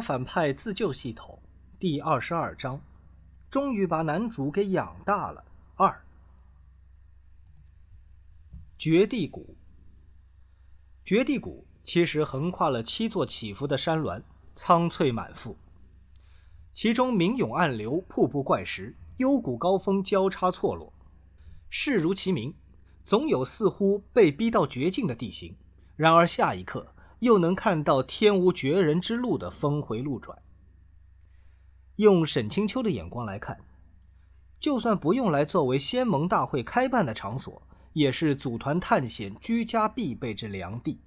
反派自救系统第二十二章，终于把男主给养大了。二，绝地谷。绝地谷其实横跨了七座起伏的山峦，苍翠满腹，其中明涌暗流，瀑布怪石，幽谷高峰交叉错落，势如其名，总有似乎被逼到绝境的地形。然而下一刻。又能看到天无绝人之路的峰回路转。用沈清秋的眼光来看，就算不用来作为仙盟大会开办的场所，也是组团探险居家必备之良地。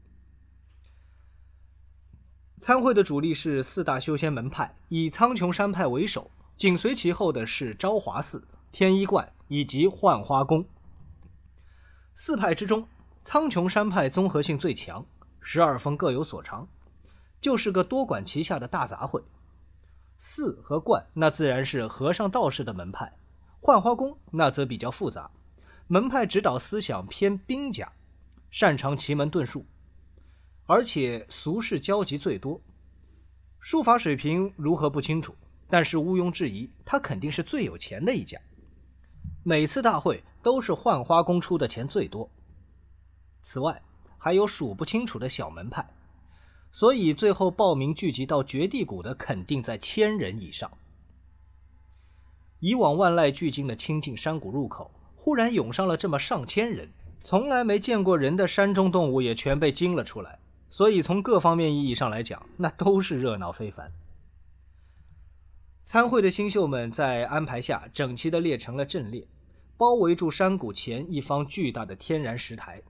参会的主力是四大修仙门派，以苍穹山派为首，紧随其后的是昭华寺、天一观以及幻花宫。四派之中，苍穹山派综合性最强。十二峰各有所长，就是个多管齐下的大杂烩。寺和观那自然是和尚道士的门派，浣花宫那则比较复杂，门派指导思想偏兵家，擅长奇门遁术，而且俗世交集最多。术法水平如何不清楚，但是毋庸置疑，他肯定是最有钱的一家。每次大会都是浣花宫出的钱最多。此外。还有数不清楚的小门派，所以最后报名聚集到绝地谷的肯定在千人以上。以往万籁俱静的清净山谷入口，忽然涌上了这么上千人，从来没见过人的山中动物也全被惊了出来。所以从各方面意义上来讲，那都是热闹非凡。参会的新秀们在安排下整齐地列成了阵列，包围住山谷前一方巨大的天然石台。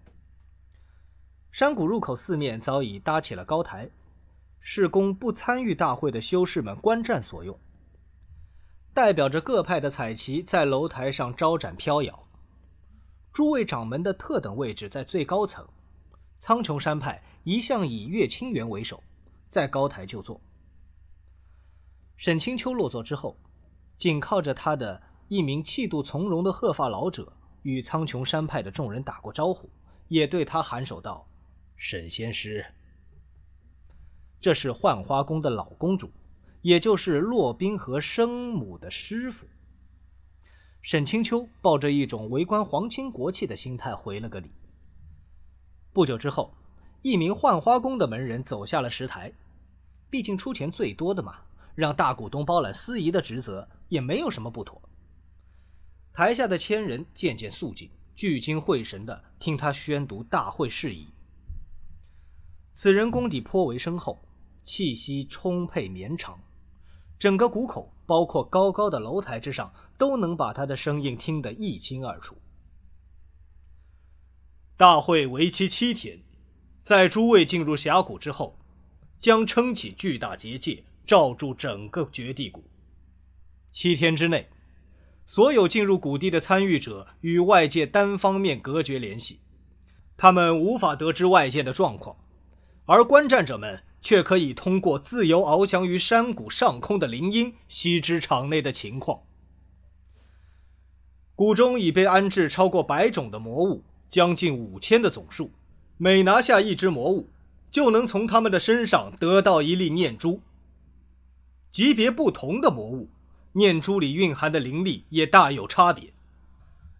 山谷入口四面早已搭起了高台，是供不参与大会的修士们观战所用。代表着各派的彩旗在楼台上招展飘摇。诸位掌门的特等位置在最高层，苍穹山派一向以岳清源为首，在高台就坐。沈清秋落座之后，紧靠着他的一名气度从容的鹤发老者与苍穹山派的众人打过招呼，也对他颔首道。沈仙师，这是浣花宫的老公主，也就是骆宾和生母的师傅。沈清秋抱着一种围观皇亲国戚的心态回了个礼。不久之后，一名浣花宫的门人走下了石台，毕竟出钱最多的嘛，让大股东包揽司仪的职责也没有什么不妥。台下的千人渐渐肃静，聚精会神地听他宣读大会事宜。此人功底颇为深厚，气息充沛绵长，整个谷口，包括高高的楼台之上，都能把他的声音听得一清二楚。大会为期七天，在诸位进入峡谷之后，将撑起巨大结界，罩住整个绝地谷。七天之内，所有进入谷地的参与者与外界单方面隔绝联系，他们无法得知外界的状况。而观战者们却可以通过自由翱翔于山谷上空的铃音，悉知场内的情况。谷中已被安置超过百种的魔物，将近五千的总数。每拿下一只魔物，就能从他们的身上得到一粒念珠。级别不同的魔物，念珠里蕴含的灵力也大有差别。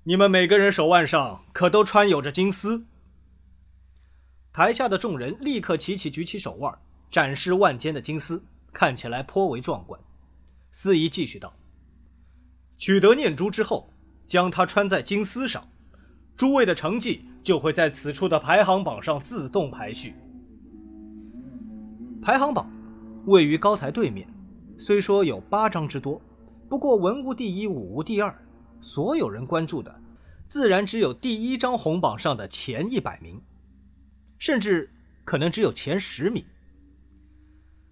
你们每个人手腕上可都穿有着金丝。台下的众人立刻齐齐举起手腕，展示万间的金丝，看起来颇为壮观。司仪继续道：“取得念珠之后，将它穿在金丝上，诸位的成绩就会在此处的排行榜上自动排序。排行榜位于高台对面，虽说有八张之多，不过文无第一，武无第二，所有人关注的，自然只有第一张红榜上的前一百名。”甚至可能只有前十名。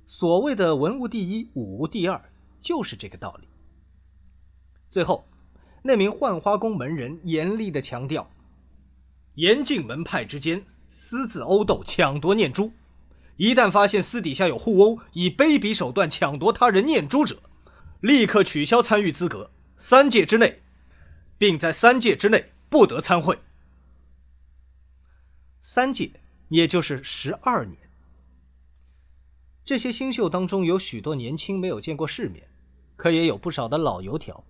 所谓的文无第一，武无第二，就是这个道理。最后，那名幻花宫门人严厉的强调：严禁门派之间私自殴斗、抢夺念珠。一旦发现私底下有互殴，以卑鄙手段抢夺他人念珠者，立刻取消参与资格，三界之内，并在三界之内不得参会。三界。也就是十二年。这些新秀当中有许多年轻，没有见过世面，可也有不少的老油条，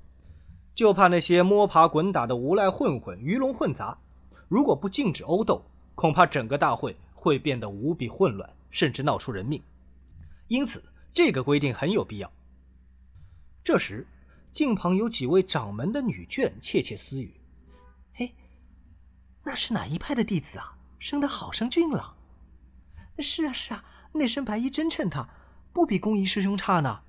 就怕那些摸爬滚打的无赖混混鱼龙混杂。如果不禁止殴斗，恐怕整个大会会变得无比混乱，甚至闹出人命。因此，这个规定很有必要。这时，近旁有几位掌门的女眷窃窃私语：“嘿，那是哪一派的弟子啊？生得好生俊朗。”“是啊，是啊，那身白衣真衬他，不比公仪师兄差呢。”“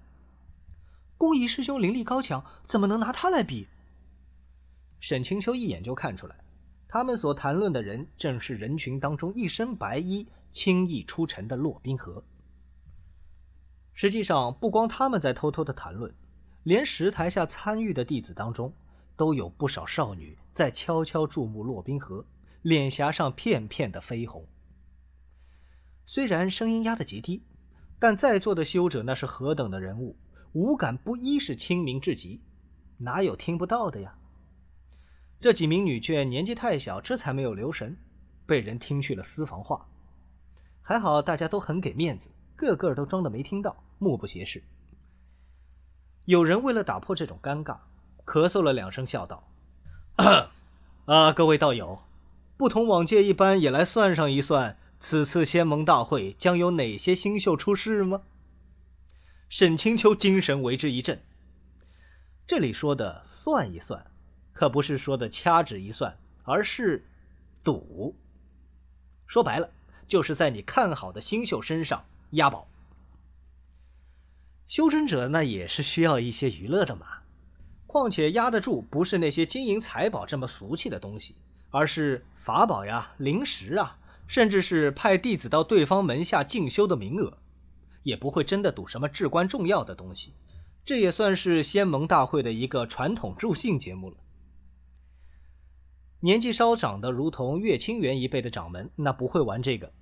公仪师兄灵力高强，怎么能拿他来比？”沈清秋一眼就看出来。他们所谈论的人，正是人群当中一身白衣、轻易出尘的骆冰河。实际上，不光他们在偷偷的谈论，连石台下参与的弟子当中，都有不少少女在悄悄注目骆冰河，脸颊上片片的绯红。虽然声音压得极低，但在座的修者那是何等的人物，五感不一是清明至极，哪有听不到的呀？这几名女眷年纪太小，这才没有留神，被人听去了私房话。还好大家都很给面子，个个都装的没听到，目不斜视。有人为了打破这种尴尬，咳嗽了两声，笑道：“ 啊，各位道友，不同往届一般，也来算上一算，此次仙盟大会将有哪些新秀出世吗？”沈清秋精神为之一振。这里说的算一算。可不是说的掐指一算，而是赌。说白了，就是在你看好的新秀身上押宝。修真者那也是需要一些娱乐的嘛。况且压得住，不是那些金银财宝这么俗气的东西，而是法宝呀、灵石啊，甚至是派弟子到对方门下进修的名额，也不会真的赌什么至关重要的东西。这也算是仙盟大会的一个传统助兴节目了。年纪稍长的，如同岳清源一辈的掌门，那不会玩这个。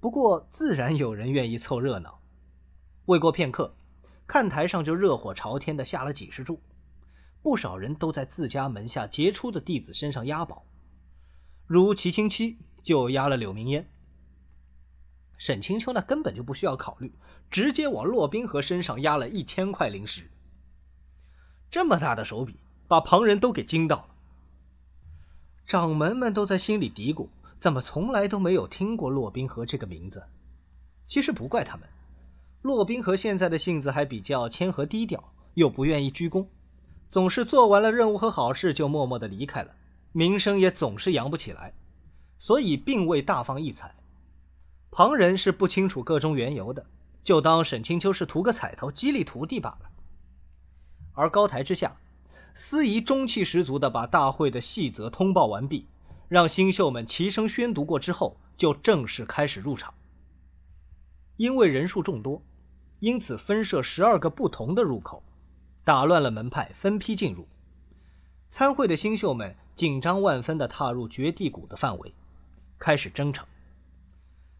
不过，自然有人愿意凑热闹。未过片刻，看台上就热火朝天的下了几十注，不少人都在自家门下杰出的弟子身上押宝。如齐清七就压了柳明烟。沈清秋那根本就不需要考虑，直接往骆冰河身上压了一千块灵石。这么大的手笔，把旁人都给惊到了。掌门们都在心里嘀咕：怎么从来都没有听过骆宾河这个名字？其实不怪他们，骆宾河现在的性子还比较谦和低调，又不愿意鞠躬，总是做完了任务和好事就默默的离开了，名声也总是扬不起来，所以并未大放异彩。旁人是不清楚个中缘由的，就当沈清秋是图个彩头，激励徒弟罢了。而高台之下。司仪中气十足地把大会的细则通报完毕，让新秀们齐声宣读过之后，就正式开始入场。因为人数众多，因此分设十二个不同的入口，打乱了门派，分批进入。参会的新秀们紧张万分地踏入绝地谷的范围，开始征程。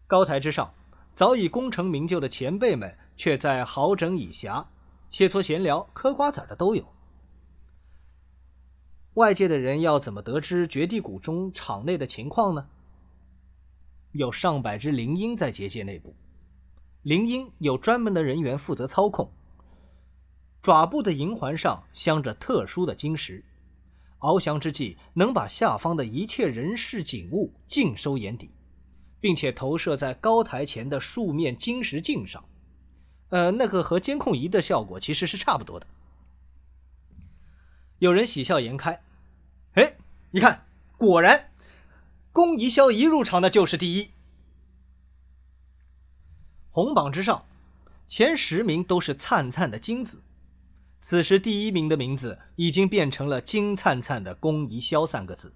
高台之上，早已功成名就的前辈们却在好整以暇，切磋闲聊、嗑瓜子的都有。外界的人要怎么得知绝地谷中场内的情况呢？有上百只灵鹰在结界内部，灵鹰有专门的人员负责操控。爪部的银环上镶着特殊的晶石，翱翔之际能把下方的一切人事景物尽收眼底，并且投射在高台前的数面晶石镜上。呃，那个和监控仪的效果其实是差不多的。有人喜笑颜开，哎，你看，果然，宫仪霄一入场那就是第一。红榜之上，前十名都是灿灿的金子，此时第一名的名字已经变成了金灿灿的“宫仪霄”三个字，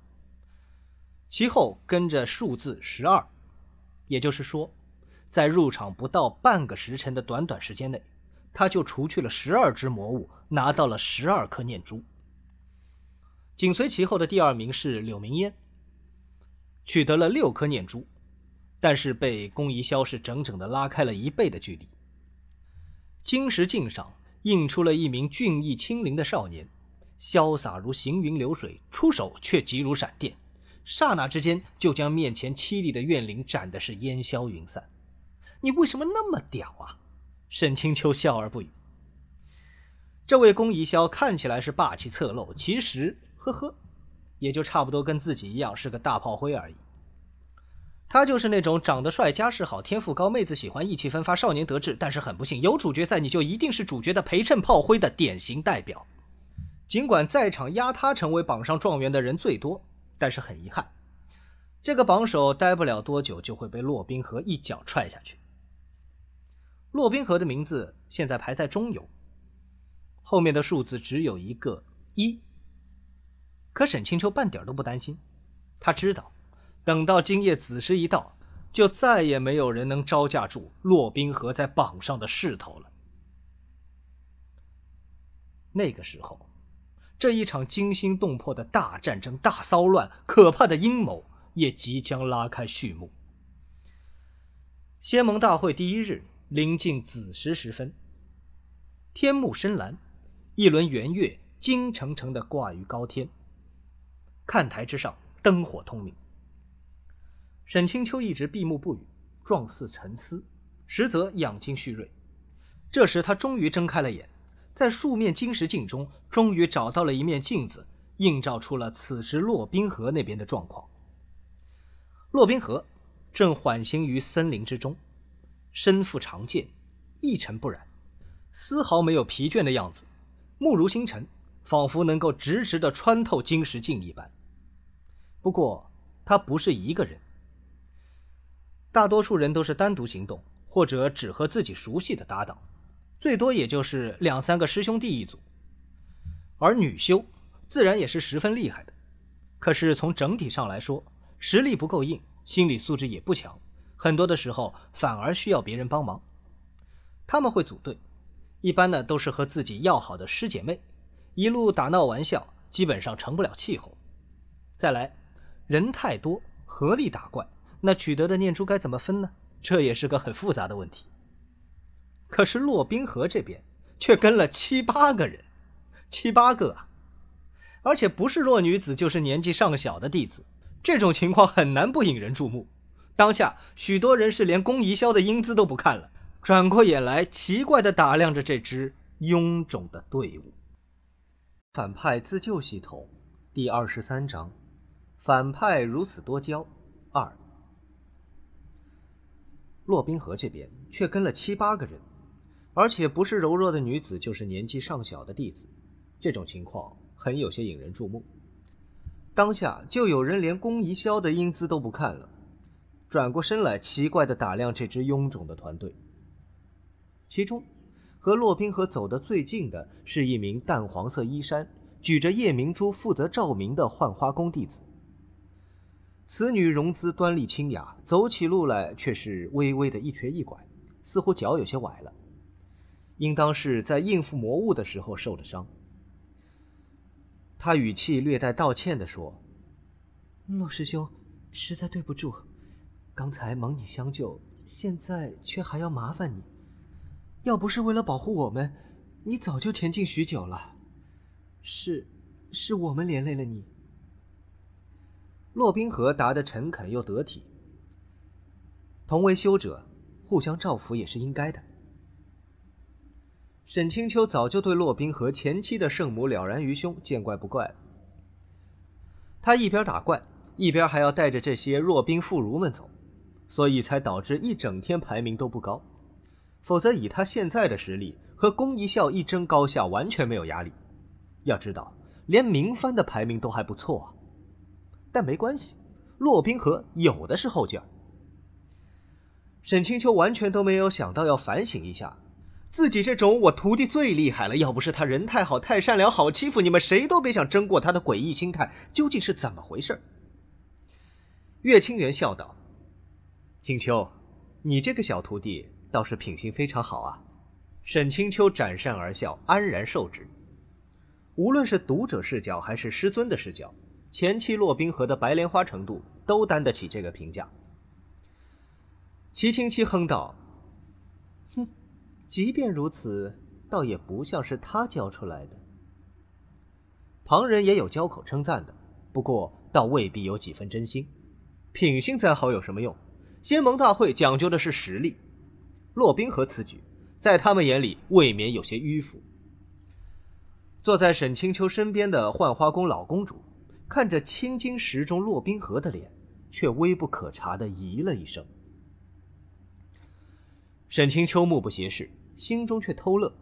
其后跟着数字十二，也就是说，在入场不到半个时辰的短短时间内，他就除去了十二只魔物，拿到了十二颗念珠。紧随其后的第二名是柳明烟，取得了六颗念珠，但是被宫仪萧是整整的拉开了一倍的距离。金石镜上映出了一名俊逸清灵的少年，潇洒如行云流水，出手却急如闪电，刹那之间就将面前凄厉的怨灵斩的是烟消云散。你为什么那么屌啊？沈清秋笑而不语。这位宫宜萧看起来是霸气侧漏，其实呵呵，也就差不多跟自己一样是个大炮灰而已。他就是那种长得帅、家世好、天赋高、妹子喜欢、意气风发、少年得志，但是很不幸有主角在你就一定是主角的陪衬炮灰的典型代表。尽管在场压他成为榜上状元的人最多，但是很遗憾，这个榜首待不了多久就会被骆宾河一脚踹下去。骆宾河的名字现在排在中游，后面的数字只有一个一。可沈清秋半点都不担心，他知道。等到今夜子时一到，就再也没有人能招架住骆宾河在榜上的势头了。那个时候，这一场惊心动魄的大战争、大骚乱、可怕的阴谋也即将拉开序幕。仙盟大会第一日临近子时时分，天幕深蓝，一轮圆月金澄澄的挂于高天。看台之上灯火通明。沈清秋一直闭目不语，状似沉思，实则养精蓄锐。这时，他终于睁开了眼，在数面金石镜中，终于找到了一面镜子，映照出了此时洛宾河那边的状况。洛宾河正缓行于森林之中，身负长剑，一尘不染，丝毫没有疲倦的样子，目如星辰，仿佛能够直直的穿透金石镜一般。不过，他不是一个人。大多数人都是单独行动，或者只和自己熟悉的搭档，最多也就是两三个师兄弟一组。而女修自然也是十分厉害的，可是从整体上来说，实力不够硬，心理素质也不强，很多的时候反而需要别人帮忙。他们会组队，一般呢都是和自己要好的师姐妹，一路打闹玩笑，基本上成不了气候。再来，人太多，合力打怪。那取得的念珠该怎么分呢？这也是个很复杂的问题。可是洛冰河这边却跟了七八个人，七八个啊！而且不是弱女子，就是年纪尚小的弟子，这种情况很难不引人注目。当下许多人是连宫宜霄的英姿都不看了，转过眼来，奇怪的打量着这支臃肿的队伍。反派自救系统第二十三章：反派如此多娇二。洛宾河这边却跟了七八个人，而且不是柔弱的女子，就是年纪尚小的弟子，这种情况很有些引人注目。当下就有人连宫宜霄的英姿都不看了，转过身来奇怪的打量这支臃肿的团队。其中，和洛宾河走得最近的是一名淡黄色衣衫、举着夜明珠负责照明的幻花宫弟子。此女容姿端丽清雅，走起路来却是微微的一瘸一拐，似乎脚有些崴了，应当是在应付魔物的时候受的伤。她语气略带道歉地说：“洛师兄，实在对不住，刚才蒙你相救，现在却还要麻烦你。要不是为了保护我们，你早就前进许久了。是，是我们连累了你。”骆宾河答得诚恳又得体。同为修者，互相照拂也是应该的。沈清秋早就对骆宾河前妻的圣母了然于胸，见怪不怪了。他一边打怪，一边还要带着这些弱兵妇孺们走，所以才导致一整天排名都不高。否则以他现在的实力，和宫一笑一争高下，完全没有压力。要知道，连明帆的排名都还不错啊。但没关系，骆宾河有的是后劲。沈清秋完全都没有想到要反省一下，自己这种我徒弟最厉害了，要不是他人太好、太善良、好欺负，你们谁都别想争过他的诡异心态究竟是怎么回事？岳清源笑道：“清秋，你这个小徒弟倒是品行非常好啊。”沈清秋展善而笑，安然受之。无论是读者视角还是师尊的视角。前期骆冰河的白莲花程度都担得起这个评价。齐清七哼道：“哼，即便如此，倒也不像是他教出来的。”旁人也有交口称赞的，不过倒未必有几分真心。品性再好有什么用？仙盟大会讲究的是实力，骆冰河此举在他们眼里未免有些迂腐。坐在沈清秋身边的浣花宫老公主，看着青金石中骆冰河的脸，却微不可察的咦了一声。沈清秋目不斜视，心中却偷乐。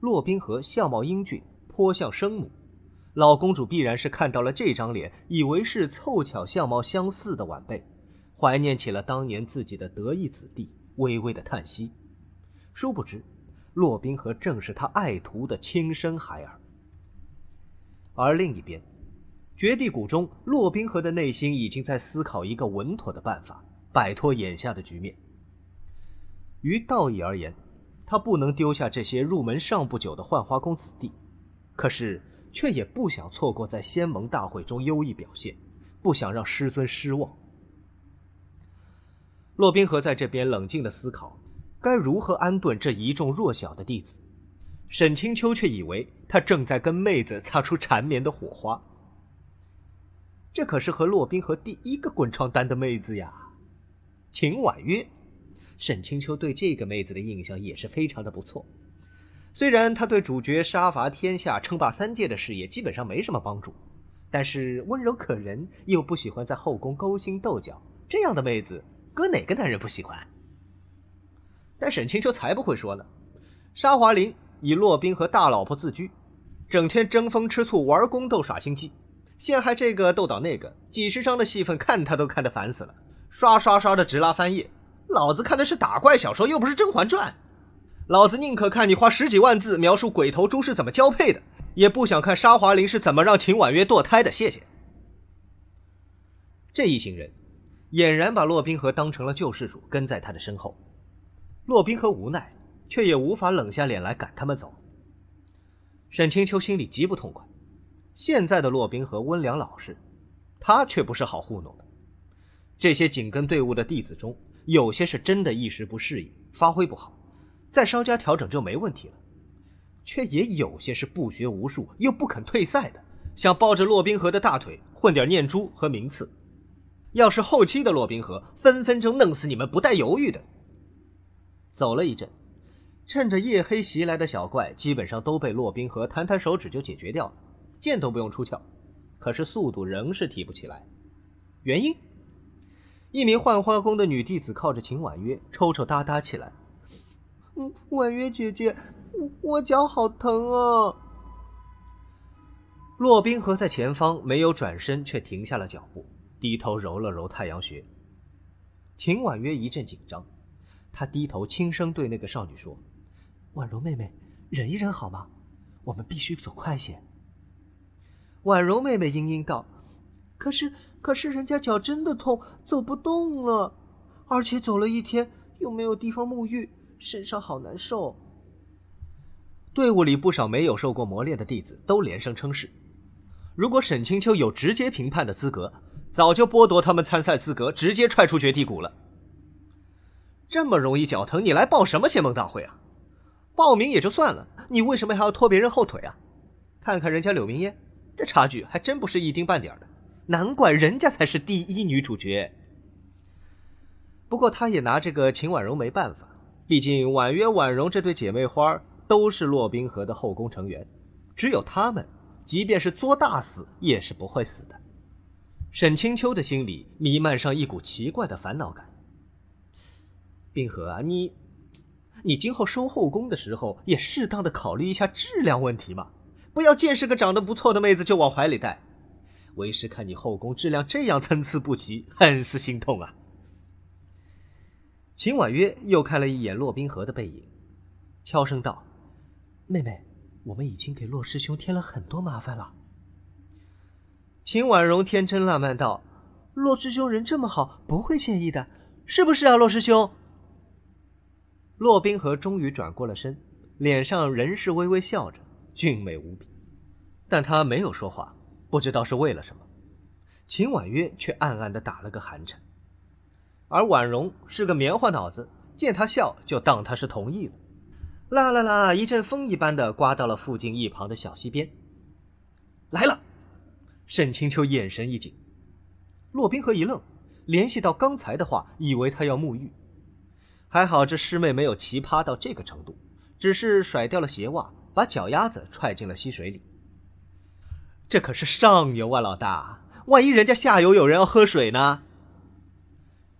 骆冰河相貌英俊，颇像生母，老公主必然是看到了这张脸，以为是凑巧相貌相似的晚辈，怀念起了当年自己的得意子弟，微微的叹息。殊不知。骆冰河正是他爱徒的亲生孩儿，而另一边，绝地谷中，骆宾河的内心已经在思考一个稳妥的办法，摆脱眼下的局面。于道义而言，他不能丢下这些入门尚不久的浣花宫子弟，可是却也不想错过在仙盟大会中优异表现，不想让师尊失望。骆宾河在这边冷静的思考。该如何安顿这一众弱小的弟子？沈清秋却以为他正在跟妹子擦出缠绵的火花。这可是和骆宾河第一个滚床单的妹子呀，秦婉约。沈清秋对这个妹子的印象也是非常的不错。虽然她对主角杀伐天下、称霸三界的事业基本上没什么帮助，但是温柔可人，又不喜欢在后宫勾心斗角，这样的妹子，搁哪个男人不喜欢？但沈清秋才不会说呢。沙华林以骆宾和大老婆自居，整天争风吃醋、玩宫斗、耍心机，陷害这个斗倒那个，几十章的戏份看他都看得烦死了，刷刷刷的直拉翻页。老子看的是打怪小说，又不是《甄嬛传》。老子宁可看你花十几万字描述鬼头猪是怎么交配的，也不想看沙华林是怎么让秦婉约堕胎的。谢谢。这一行人俨然把骆宾河当成了救世主，跟在他的身后。骆宾河无奈，却也无法冷下脸来赶他们走。沈清秋心里极不痛快。现在的骆宾河温良老实，他却不是好糊弄的。这些紧跟队伍的弟子中，有些是真的一时不适应，发挥不好，再稍加调整就没问题了；却也有些是不学无术又不肯退赛的，想抱着骆宾河的大腿混点念珠和名次。要是后期的骆宾河，分分钟弄死你们不带犹豫的。走了一阵，趁着夜黑袭来的小怪基本上都被骆宾河弹弹手指就解决掉了，剑都不用出鞘，可是速度仍是提不起来。原因？一名幻花宫的女弟子靠着秦婉约抽抽搭搭起来：“，婉约姐姐，我我脚好疼啊！”骆冰河在前方没有转身，却停下了脚步，低头揉了揉太阳穴。秦婉约一阵紧张。他低头轻声对那个少女说：“婉柔妹妹，忍一忍好吗？我们必须走快些。”婉柔妹妹嘤嘤道：“可是，可是人家脚真的痛，走不动了，而且走了一天又没有地方沐浴，身上好难受。”队伍里不少没有受过磨练的弟子都连声称是。如果沈清秋有直接评判的资格，早就剥夺他们参赛资格，直接踹出绝地谷了。这么容易脚疼，你来报什么仙盟大会啊？报名也就算了，你为什么还要拖别人后腿啊？看看人家柳明烟，这差距还真不是一丁半点的，难怪人家才是第一女主角。不过他也拿这个秦婉容没办法，毕竟婉约、婉容这对姐妹花都是骆冰河的后宫成员，只有她们，即便是作大死也是不会死的。沈清秋的心里弥漫上一股奇怪的烦恼感。冰河啊，你，你今后收后宫的时候，也适当的考虑一下质量问题嘛，不要见识个长得不错的妹子就往怀里带。为师看你后宫质量这样参差不齐，很是心痛啊。秦婉约又看了一眼洛冰河的背影，悄声道：“妹妹，我们已经给洛师兄添了很多麻烦了。”秦婉容天真烂漫道：“洛师兄人这么好，不会介意的，是不是啊，洛师兄？”骆冰河终于转过了身，脸上仍是微微笑着，俊美无比。但他没有说话，不知道是为了什么。秦婉约却暗暗的打了个寒颤，而婉容是个棉花脑子，见他笑就当他是同意了。啦啦啦，一阵风一般的刮到了附近一旁的小溪边。来了，沈清秋眼神一紧，骆宾河一愣，联系到刚才的话，以为他要沐浴。还好这师妹没有奇葩到这个程度，只是甩掉了鞋袜，把脚丫子踹进了溪水里。这可是上游啊，老大，万一人家下游有人要喝水呢？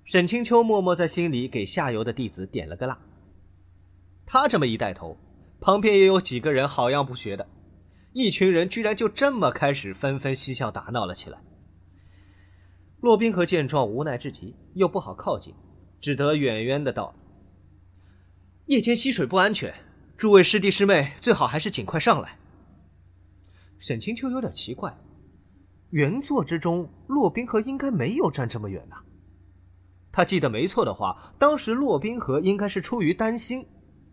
沈清秋默默在心里给下游的弟子点了个蜡。他这么一带头，旁边也有几个人好样不学的，一群人居然就这么开始纷纷嬉笑打闹了起来。骆宾河见状无奈至极，又不好靠近，只得远远的道：“夜间溪水不安全，诸位师弟师妹最好还是尽快上来。”沈清秋有点奇怪，原作之中骆宾河应该没有站这么远呐。他记得没错的话，当时骆宾河应该是出于担心，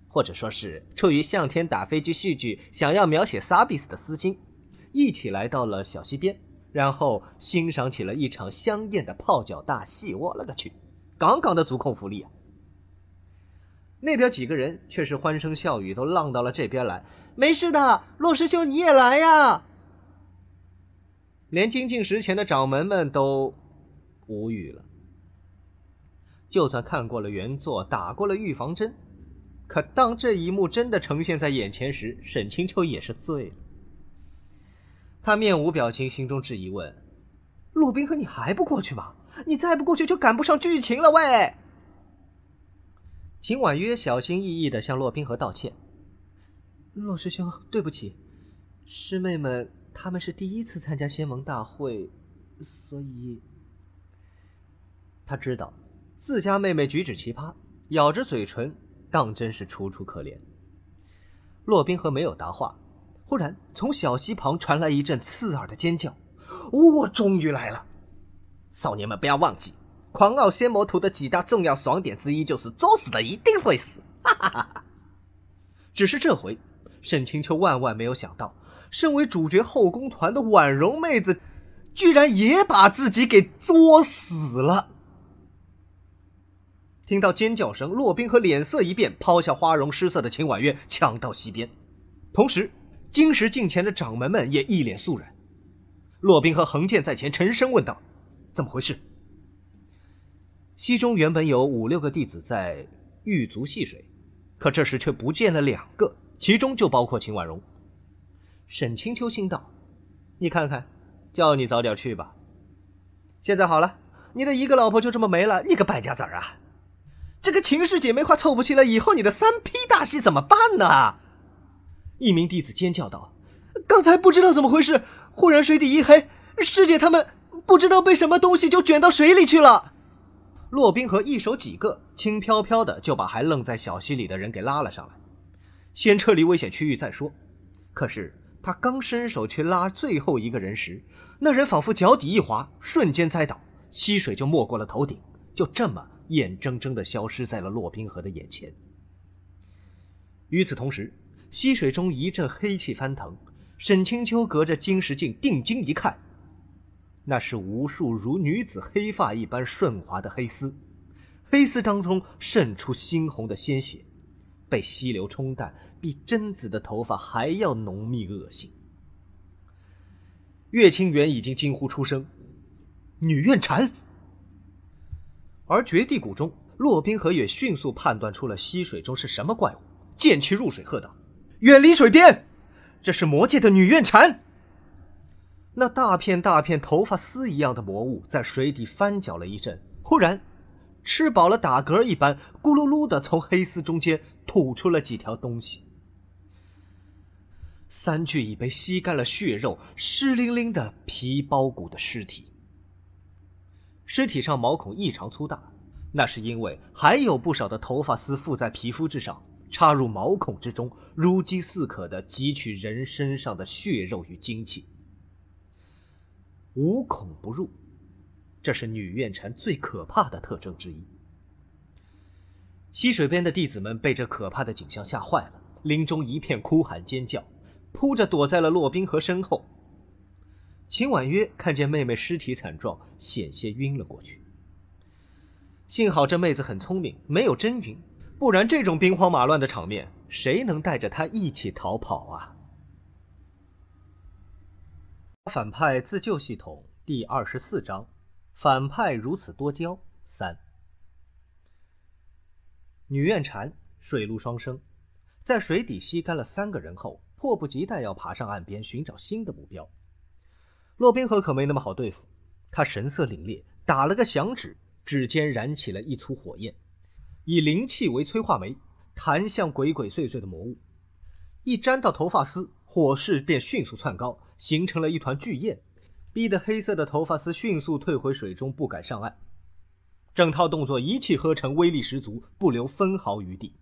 或者说是出于向天打飞机续剧想要描写萨比斯的私心，一起来到了小溪边，然后欣赏起了一场香艳的泡脚大戏。我勒个去，杠杠的足控福利啊！那边几个人却是欢声笑语，都浪到了这边来。没事的，洛师兄你也来呀！连精进石前的掌门们都无语了。就算看过了原作，打过了预防针，可当这一幕真的呈现在眼前时，沈清秋也是醉了。他面无表情，心中质疑问：“陆冰河，你还不过去吗？你再不过去，就赶不上剧情了。”喂！秦婉约小心翼翼的向骆冰河道歉：“骆师兄，对不起，师妹们他们是第一次参加仙盟大会，所以……”他知道。自家妹妹举止奇葩，咬着嘴唇，当真是楚楚可怜。骆冰河没有答话，忽然从小溪旁传来一阵刺耳的尖叫：“我终于来了！”少年们不要忘记，狂傲仙魔图的几大重要爽点之一就是作死的一定会死。哈哈哈哈！只是这回，沈清秋万万没有想到，身为主角后宫团的婉容妹子，居然也把自己给作死了。听到尖叫声，骆宾河脸色一变，抛下花容失色的秦婉月，抢到溪边。同时，金石镜前的掌门们也一脸肃然。骆宾河横剑在前，沉声问道：“怎么回事？”溪中原本有五六个弟子在玉足戏水，可这时却不见了两个，其中就包括秦婉容。沈清秋心道：“你看看，叫你早点去吧。现在好了，你的一个老婆就这么没了，你个败家子儿啊！”这个秦氏姐妹花凑不齐了，以后你的三批大戏怎么办呢？一名弟子尖叫道：“刚才不知道怎么回事，忽然水底一黑，师姐他们不知道被什么东西就卷到水里去了。”骆宾河一手几个，轻飘飘的就把还愣在小溪里的人给拉了上来。先撤离危险区域再说。可是他刚伸手去拉最后一个人时，那人仿佛脚底一滑，瞬间栽倒，溪水就没过了头顶，就这么。眼睁睁的消失在了骆宾河的眼前。与此同时，溪水中一阵黑气翻腾。沈清秋隔着金石镜定睛一看，那是无数如女子黑发一般顺滑的黑丝，黑丝当中渗出猩红的鲜血，被溪流冲淡，比贞子的头发还要浓密恶心。岳清源已经惊呼出声：“女怨蝉！”而绝地谷中，骆宾河也迅速判断出了溪水中是什么怪物，剑气入水，喝道：“远离水边！这是魔界的女怨蝉。”那大片大片头发丝一样的魔物在水底翻搅了一阵，忽然吃饱了打嗝一般，咕噜噜的从黑丝中间吐出了几条东西。三具已被吸干了血肉、湿淋淋的皮包骨的尸体。尸体上毛孔异常粗大，那是因为还有不少的头发丝附在皮肤之上，插入毛孔之中，如饥似渴的汲取人身上的血肉与精气。无孔不入，这是女怨蝉最可怕的特征之一。溪水边的弟子们被这可怕的景象吓坏了，林中一片哭喊尖叫，扑着躲在了骆宾河身后。秦婉约看见妹妹尸体惨状，险些晕了过去。幸好这妹子很聪明，没有真晕，不然这种兵荒马乱的场面，谁能带着她一起逃跑啊？反派自救系统第二十四章：反派如此多娇三。女怨蝉水陆双生，在水底吸干了三个人后，迫不及待要爬上岸边寻找新的目标。骆宾河可没那么好对付，他神色凛冽，打了个响指，指尖燃起了一簇火焰，以灵气为催化酶，弹向鬼鬼祟祟的魔物。一沾到头发丝，火势便迅速窜高，形成了一团巨焰，逼得黑色的头发丝迅速退回水中，不敢上岸。整套动作一气呵成，威力十足，不留分毫余地。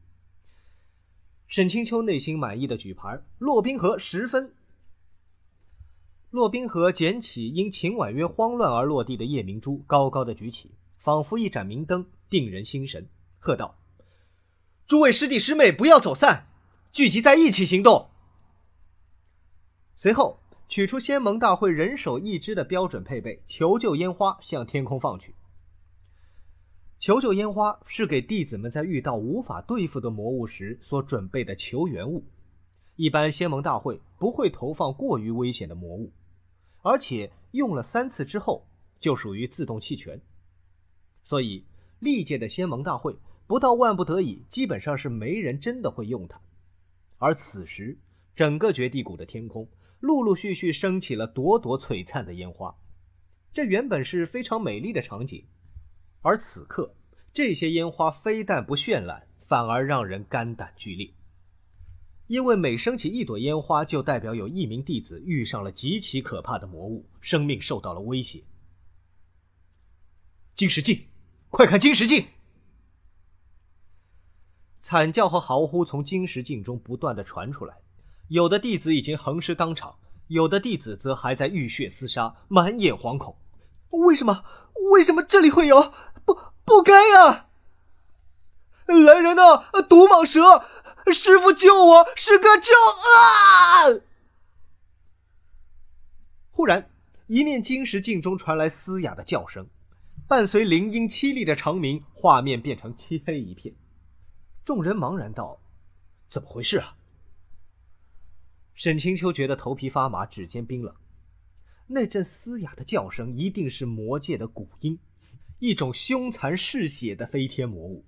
沈清秋内心满意的举牌，骆宾河十分。骆宾河捡起因秦婉约慌乱而落地的夜明珠，高高的举起，仿佛一盏明灯，定人心神，喝道：“诸位师弟师妹，不要走散，聚集在一起行动。”随后取出仙盟大会人手一支的标准配备求救烟花，向天空放去。求救烟花是给弟子们在遇到无法对付的魔物时所准备的求援物。一般仙盟大会不会投放过于危险的魔物，而且用了三次之后就属于自动弃权。所以历届的仙盟大会不到万不得已，基本上是没人真的会用它。而此时，整个绝地谷的天空陆陆续续升起了朵朵璀璨的烟花，这原本是非常美丽的场景。而此刻，这些烟花非但不绚烂，反而让人肝胆俱裂。因为每升起一朵烟花，就代表有一名弟子遇上了极其可怕的魔物，生命受到了威胁。金石镜，快看金石镜！惨叫和嚎呼从金石镜中不断的传出来，有的弟子已经横尸当场，有的弟子则还在浴血厮杀，满眼惶恐。为什么？为什么这里会有？不，不该呀！来人呐！毒蟒蛇！师傅救我！师哥救啊！忽然，一面金石镜中传来嘶哑的叫声，伴随林音凄厉的长鸣，画面变成漆黑一片。众人茫然道：“怎么回事啊？”沈清秋觉得头皮发麻，指尖冰冷。那阵嘶哑的叫声，一定是魔界的古音，一种凶残嗜血的飞天魔物。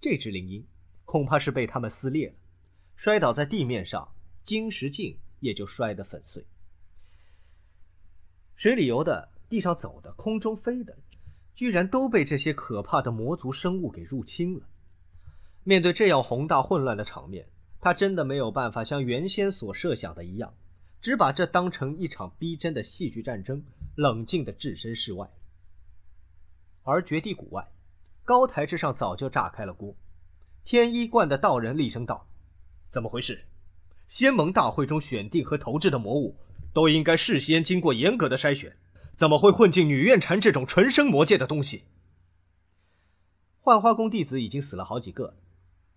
这只灵鹰，恐怕是被他们撕裂了，摔倒在地面上，晶石镜也就摔得粉碎。水里游的、地上走的、空中飞的，居然都被这些可怕的魔族生物给入侵了。面对这样宏大混乱的场面，他真的没有办法像原先所设想的一样。只把这当成一场逼真的戏剧战争，冷静地置身事外。而绝地谷外，高台之上早就炸开了锅。天一观的道人厉声道：“怎么回事？仙盟大会中选定和投掷的魔物，都应该事先经过严格的筛选，怎么会混进女怨蝉这种纯生魔界的东西？”幻花宫弟子已经死了好几个，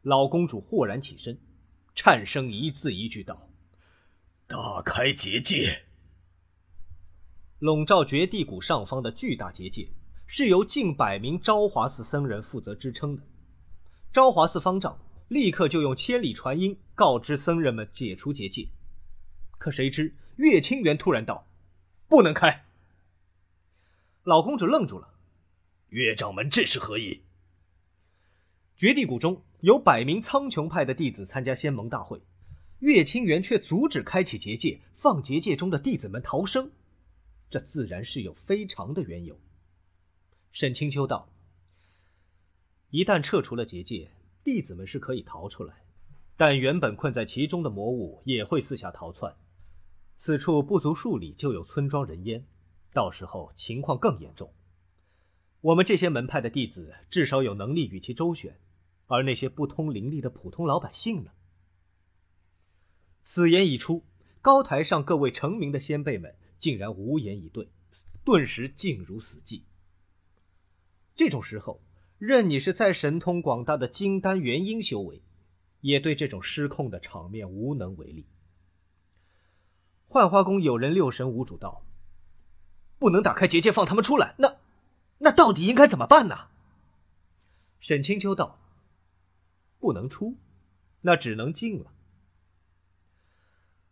老公主豁然起身，颤声一字一句道。大开结界，笼罩绝地谷上方的巨大结界，是由近百名昭华寺僧人负责支撑的。昭华寺方丈立刻就用千里传音告知僧人们解除结界。可谁知岳清源突然道：“不能开。”老公主愣住了：“岳掌门这是何意？”绝地谷中有百名苍穹派的弟子参加仙盟大会。岳清源却阻止开启结界，放结界中的弟子们逃生，这自然是有非常的缘由。沈清秋道：“一旦撤除了结界，弟子们是可以逃出来，但原本困在其中的魔物也会四下逃窜。此处不足数里就有村庄人烟，到时候情况更严重。我们这些门派的弟子至少有能力与其周旋，而那些不通灵力的普通老百姓呢？”此言一出，高台上各位成名的先辈们竟然无言以对，顿时静如死寂。这种时候，任你是再神通广大的金丹元婴修为，也对这种失控的场面无能为力。幻花宫有人六神无主道：“不能打开结界放他们出来，那那到底应该怎么办呢？”沈清秋道：“不能出，那只能进了。”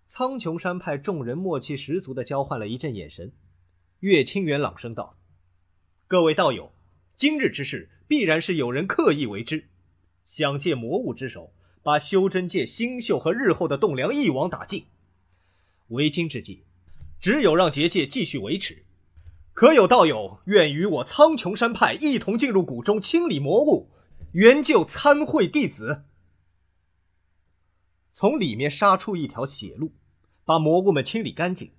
苍穹山派众人默契十足的交换了一阵眼神，岳清源朗声道：“各位道友，今日之事必然是有人刻意为之，想借魔物之手，把修真界星宿和日后的栋梁一网打尽。为今之计，只有让结界继续维持。可有道友愿与我苍穹山派一同进入谷中清理魔物，援救参会弟子？从里面杀出一条血路，把魔物们清理干净，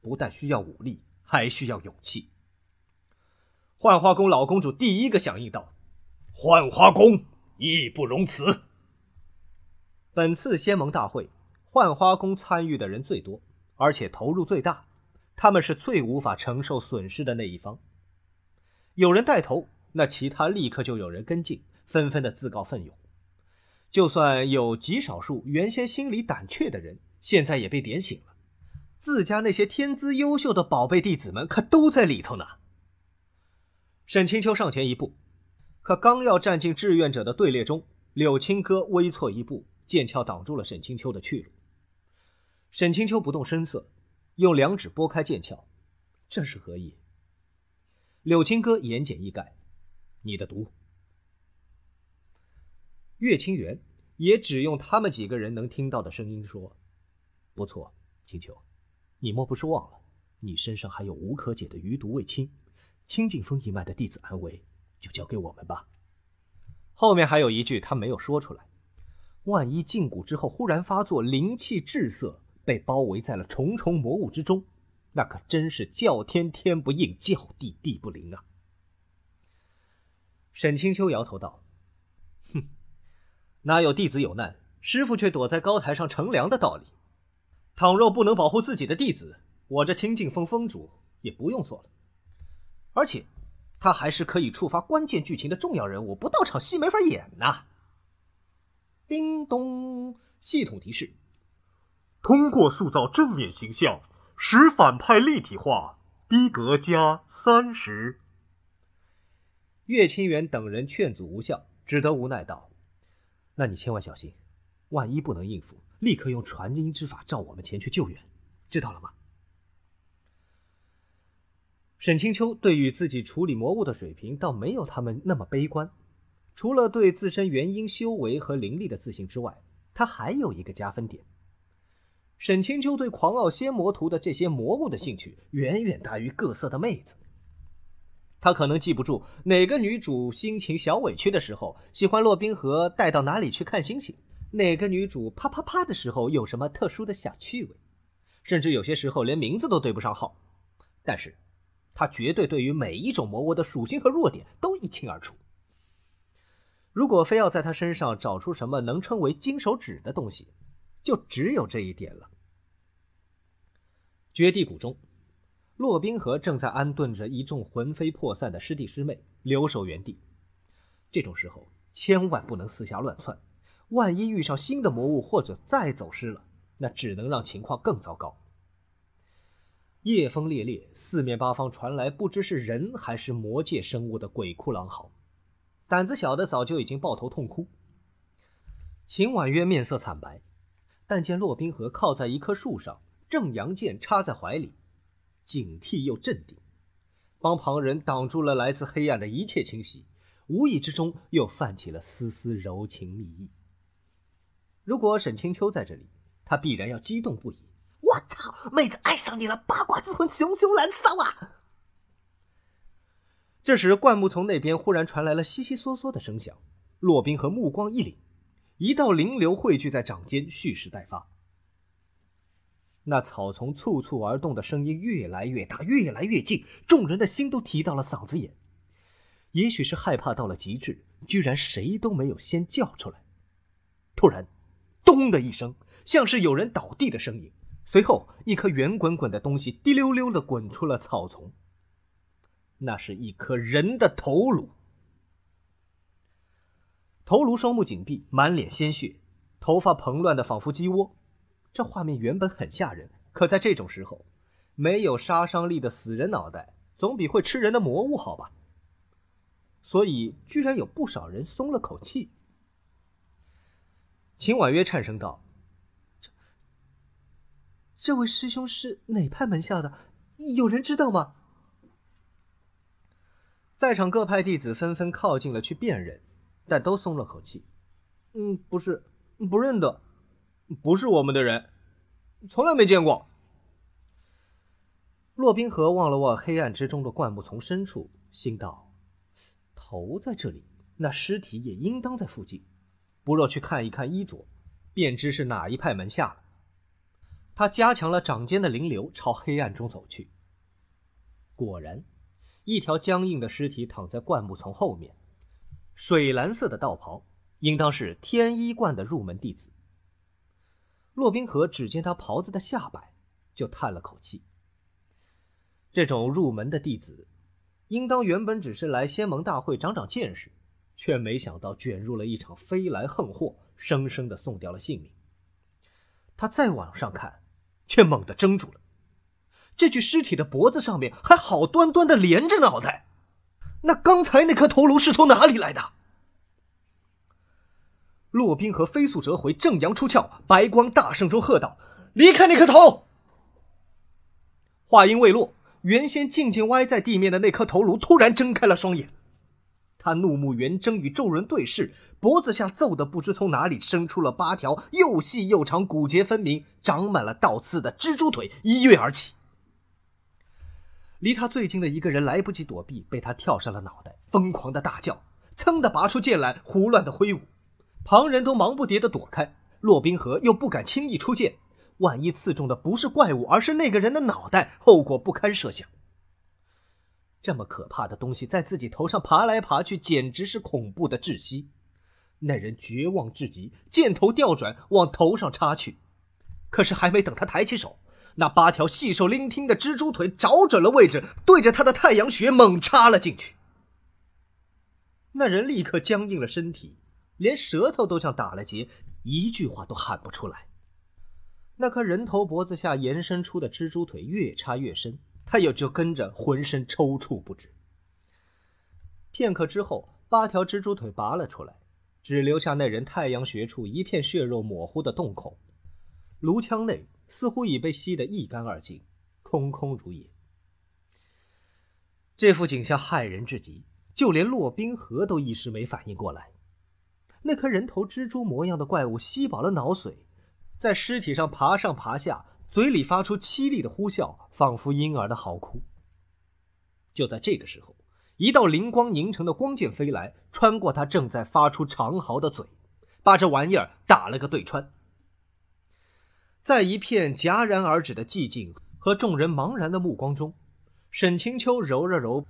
不但需要武力，还需要勇气。幻花宫老公主第一个响应道：“幻花宫义不容辞。”本次仙盟大会，幻花宫参与的人最多，而且投入最大，他们是最无法承受损失的那一方。有人带头，那其他立刻就有人跟进，纷纷的自告奋勇。就算有极少数原先心里胆怯的人，现在也被点醒了。自家那些天资优秀的宝贝弟子们可都在里头呢。沈清秋上前一步，可刚要站进志愿者的队列中，柳青哥微错一步，剑鞘挡住了沈清秋的去路。沈清秋不动声色，用两指拨开剑鞘，这是何意？柳青哥言简意赅：“你的毒。”岳清源也只用他们几个人能听到的声音说：“不错，青秋，你莫不是忘了，你身上还有无可解的余毒未清，清净峰一脉的弟子安危就交给我们吧。”后面还有一句他没有说出来：“万一禁蛊之后忽然发作，灵气滞涩，被包围在了重重魔物之中，那可真是叫天天不应，叫地地不灵啊！”沈清秋摇头道。哼哪有弟子有难，师傅却躲在高台上乘凉的道理？倘若不能保护自己的弟子，我这清净峰峰主也不用做了。而且，他还是可以触发关键剧情的重要人物，不到场戏没法演呐。叮咚，系统提示：通过塑造正面形象，使反派立体化，逼格加三十。岳清源等人劝阻无效，只得无奈道。那你千万小心，万一不能应付，立刻用传音之法召我们前去救援，知道了吗？沈清秋对于自己处理魔物的水平，倒没有他们那么悲观。除了对自身元婴修为和灵力的自信之外，他还有一个加分点。沈清秋对狂傲仙魔图的这些魔物的兴趣，远远大于各色的妹子。他可能记不住哪个女主心情小委屈的时候喜欢洛冰河带到哪里去看星星，哪个女主啪啪啪的时候有什么特殊的小趣味，甚至有些时候连名字都对不上号。但是，他绝对对于每一种魔物的属性和弱点都一清二楚。如果非要在他身上找出什么能称为金手指的东西，就只有这一点了。绝地谷中。洛冰河正在安顿着一众魂飞魄散的师弟师妹，留守原地。这种时候千万不能四下乱窜，万一遇上新的魔物或者再走失了，那只能让情况更糟糕。夜风猎猎，四面八方传来不知是人还是魔界生物的鬼哭狼嚎，胆子小的早就已经抱头痛哭。秦婉约面色惨白，但见洛冰河靠在一棵树上，正阳剑插在怀里。警惕又镇定，帮旁人挡住了来自黑暗的一切侵袭，无意之中又泛起了丝丝柔情蜜意。如果沈清秋在这里，他必然要激动不已。我操，妹子爱上你了，八卦之魂，熊熊燃烧啊！这时，灌木丛那边忽然传来了悉悉嗦嗦的声响，洛宾和目光一凛，一道灵流汇聚在掌间，蓄势待发。那草丛簇簇而动的声音越来越大，越来越近，众人的心都提到了嗓子眼。也许是害怕到了极致，居然谁都没有先叫出来。突然，咚的一声，像是有人倒地的声音。随后，一颗圆滚滚的东西滴溜溜的滚出了草丛。那是一颗人的头颅。头颅双目紧闭，满脸鲜血，头发蓬乱的仿佛鸡窝。这画面原本很吓人，可在这种时候，没有杀伤力的死人脑袋总比会吃人的魔物好吧？所以，居然有不少人松了口气。秦婉约颤声道：“这，这位师兄是哪派门下的？有人知道吗？”在场各派弟子纷纷靠近了去辨认，但都松了口气。嗯，不是，不认得，不是我们的人，从来没见过。骆宾河望了望黑暗之中的灌木丛深处，心道：头在这里，那尸体也应当在附近。不若去看一看衣着，便知是哪一派门下了。他加强了掌间的灵流，朝黑暗中走去。果然，一条僵硬的尸体躺在灌木丛后面，水蓝色的道袍，应当是天一观的入门弟子。骆宾河只见他袍子的下摆，就叹了口气。这种入门的弟子，应当原本只是来仙盟大会长长见识，却没想到卷入了一场飞来横祸，生生的送掉了性命。他再往上看，却猛地怔住了。这具尸体的脖子上面还好端端的连着脑袋，那刚才那颗头颅是从哪里来的？骆宾河飞速折回，正阳出鞘，白光大盛中喝道：“离开那颗头！”话音未落。原先静静歪在地面的那颗头颅突然睁开了双眼，他怒目圆睁，与众人对视，脖子下揍的不知从哪里生出了八条又细又长、骨节分明、长满了倒刺的蜘蛛腿，一跃而起。离他最近的一个人来不及躲避，被他跳上了脑袋，疯狂的大叫，噌的拔出剑来，胡乱的挥舞，旁人都忙不迭的躲开，骆冰河又不敢轻易出剑。万一刺中的不是怪物，而是那个人的脑袋，后果不堪设想。这么可怕的东西在自己头上爬来爬去，简直是恐怖的窒息。那人绝望至极，箭头调转往头上插去，可是还没等他抬起手，那八条细瘦伶仃的蜘蛛腿找准了位置，对着他的太阳穴猛插了进去。那人立刻僵硬了身体，连舌头都像打了结，一句话都喊不出来。那颗人头脖子下延伸出的蜘蛛腿越插越深，他也就跟着浑身抽搐不止。片刻之后，八条蜘蛛腿拔了出来，只留下那人太阳穴处一片血肉模糊的洞口，颅腔内似乎已被吸得一干二净，空空如也。这幅景象骇人至极，就连骆宾河都一时没反应过来。那颗人头蜘蛛模样的怪物吸饱了脑髓。在尸体上爬上爬下，嘴里发出凄厉的呼啸，仿佛婴儿的嚎哭。就在这个时候，一道灵光凝成的光剑飞来，穿过他正在发出长嚎的嘴，把这玩意儿打了个对穿。在一片戛然而止的寂静和众人茫然的目光中，沈清秋揉了揉，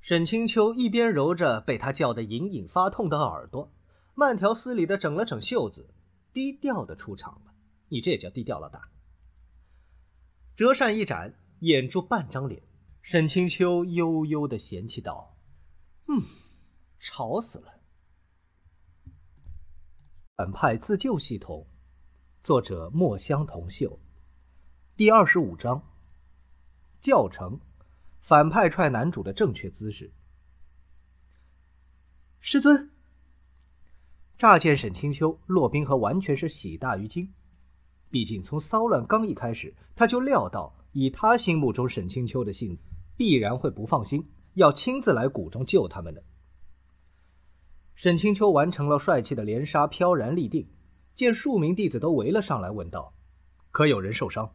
沈清秋一边揉着被他叫得隐隐发痛的耳朵，慢条斯理地整了整袖子，低调地出场了。你这也叫低调老大？折扇一展，掩住半张脸。沈清秋悠悠的嫌弃道：“嗯，吵死了。”反派自救系统，作者墨香铜臭，第二十五章。教程：反派踹男主的正确姿势。师尊。乍见沈清秋，骆宾河完全是喜大于惊。毕竟，从骚乱刚一开始，他就料到，以他心目中沈清秋的性子，必然会不放心，要亲自来谷中救他们的。沈清秋完成了帅气的连杀，飘然立定，见数名弟子都围了上来，问道：“可有人受伤？”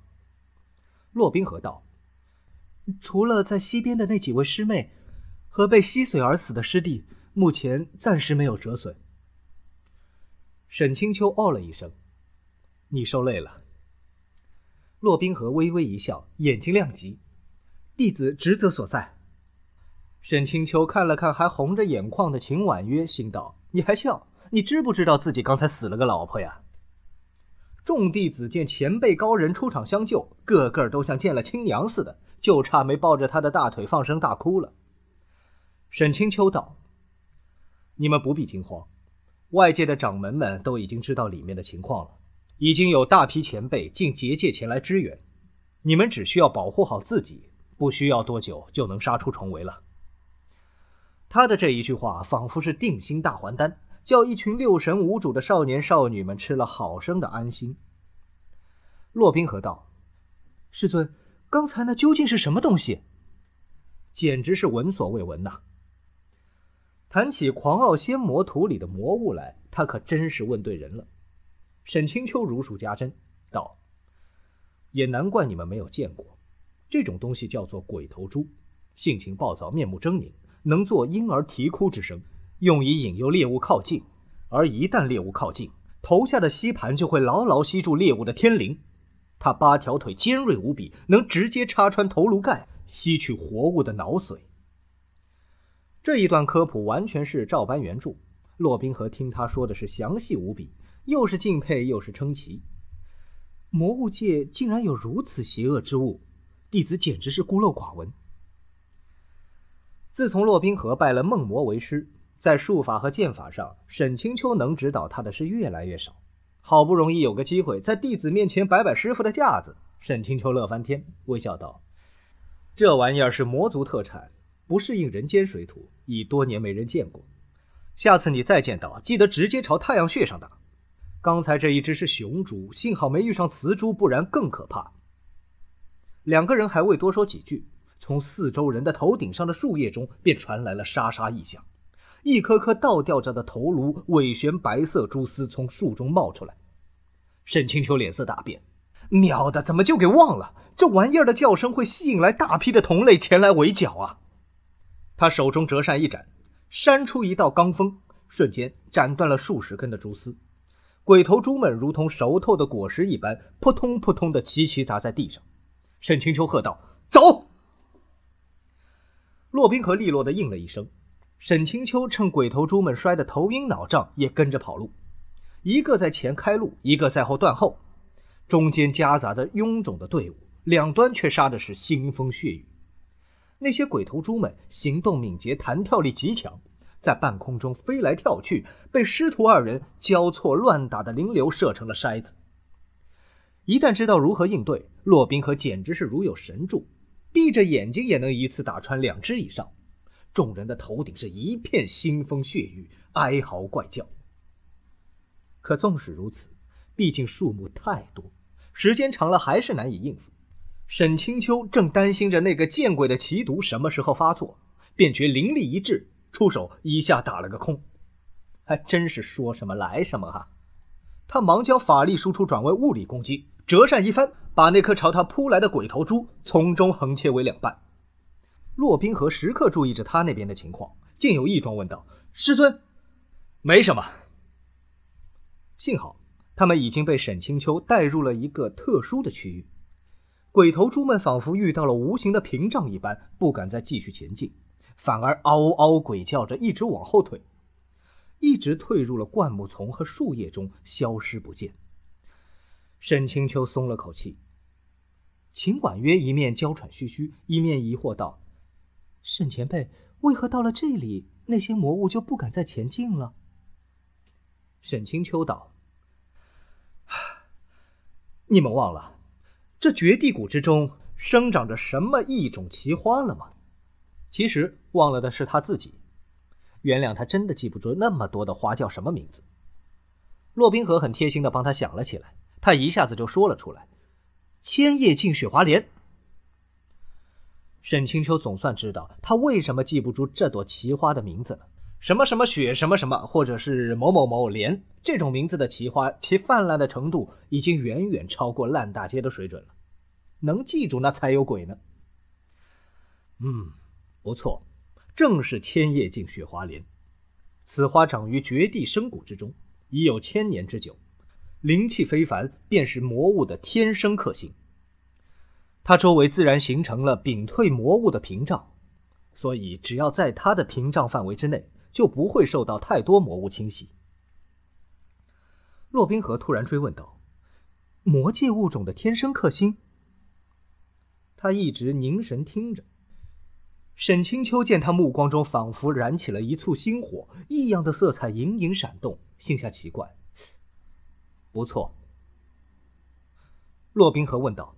骆宾河道：“除了在西边的那几位师妹，和被吸水而死的师弟，目前暂时没有折损。”沈清秋哦了一声。你受累了。骆宾河微微一笑，眼睛亮极。弟子职责所在。沈清秋看了看还红着眼眶的秦婉约，心道：“你还笑？你知不知道自己刚才死了个老婆呀？”众弟子见前辈高人出场相救，个个都像见了亲娘似的，就差没抱着他的大腿放声大哭了。沈清秋道：“你们不必惊慌，外界的掌门们都已经知道里面的情况了。”已经有大批前辈进结界前来支援，你们只需要保护好自己，不需要多久就能杀出重围了。他的这一句话仿佛是定心大还丹，叫一群六神无主的少年少女们吃了好生的安心。骆宾河道：“师尊，刚才那究竟是什么东西？简直是闻所未闻呐！”谈起狂傲仙魔图里的魔物来，他可真是问对人了。沈清秋如数家珍道：“也难怪你们没有见过，这种东西叫做鬼头猪，性情暴躁，面目狰狞，能做婴儿啼哭之声，用以引诱猎物靠近。而一旦猎物靠近，头下的吸盘就会牢牢吸住猎物的天灵。它八条腿尖锐无比，能直接插穿头颅盖，吸取活物的脑髓。”这一段科普完全是照搬原著。骆宾河听他说的是详细无比。又是敬佩，又是称奇。魔物界竟然有如此邪恶之物，弟子简直是孤陋寡闻。自从骆宾河拜了梦魔为师，在术法和剑法上，沈清秋能指导他的是越来越少。好不容易有个机会在弟子面前摆摆师傅的架子，沈清秋乐翻天，微笑道：“这玩意儿是魔族特产，不适应人间水土，已多年没人见过。下次你再见到，记得直接朝太阳穴上打。”刚才这一只是雄猪，幸好没遇上雌猪，不然更可怕。两个人还未多说几句，从四周人的头顶上的树叶中便传来了沙沙异响，一颗颗倒吊着的头颅，尾旋白色蛛丝从树中冒出来。沈清秋脸色大变，喵的，怎么就给忘了这玩意儿的叫声会吸引来大批的同类前来围剿啊？他手中折扇一展，扇出一道罡风，瞬间斩断了数十根的蛛丝。鬼头猪们如同熟透的果实一般，扑通扑通的齐齐砸在地上。沈清秋喝道：“走！”骆宾和利落的应了一声。沈清秋趁鬼头猪们摔得头晕脑胀，也跟着跑路。一个在前开路，一个在后断后，中间夹杂着臃肿的队伍，两端却杀的是腥风血雨。那些鬼头猪们行动敏捷，弹跳力极强。在半空中飞来跳去，被师徒二人交错乱打的灵流射成了筛子。一旦知道如何应对，骆宾和简直是如有神助，闭着眼睛也能一次打穿两只以上。众人的头顶是一片腥风血雨，哀嚎怪叫。可纵使如此，毕竟数目太多，时间长了还是难以应付。沈清秋正担心着那个见鬼的奇毒什么时候发作，便觉灵力一滞。出手一下打了个空，还真是说什么来什么哈！他忙将法力输出转为物理攻击，折扇一翻，把那颗朝他扑来的鬼头猪从中横切为两半。骆宾河时刻注意着他那边的情况，见有异状问道：“师尊，没什么。”幸好他们已经被沈清秋带入了一个特殊的区域，鬼头猪们仿佛遇到了无形的屏障一般，不敢再继续前进。反而嗷嗷鬼叫着，一直往后退，一直退入了灌木丛和树叶中，消失不见。沈清秋松了口气。秦婉约一面娇喘吁吁，一面疑惑道：“沈前辈，为何到了这里，那些魔物就不敢再前进了？”沈清秋道：“你们忘了，这绝地谷之中生长着什么异种奇花了吗？”其实忘了的是他自己，原谅他真的记不住那么多的花叫什么名字。骆宾河很贴心的帮他想了起来，他一下子就说了出来：“千叶镜雪华莲。”沈清秋总算知道他为什么记不住这朵奇花的名字了。什么什么雪什么什么，或者是某某某莲这种名字的奇花，其泛滥的程度已经远远超过烂大街的水准了。能记住那才有鬼呢。嗯。不错，正是千叶镜雪花莲。此花长于绝地深谷之中，已有千年之久，灵气非凡，便是魔物的天生克星。它周围自然形成了屏退魔物的屏障，所以只要在它的屏障范围之内，就不会受到太多魔物侵袭。洛冰河突然追问道：“魔界物种的天生克星？”他一直凝神听着。沈清秋见他目光中仿佛燃起了一簇星火，异样的色彩隐隐闪动，心下奇怪。不错，骆宾河问道：“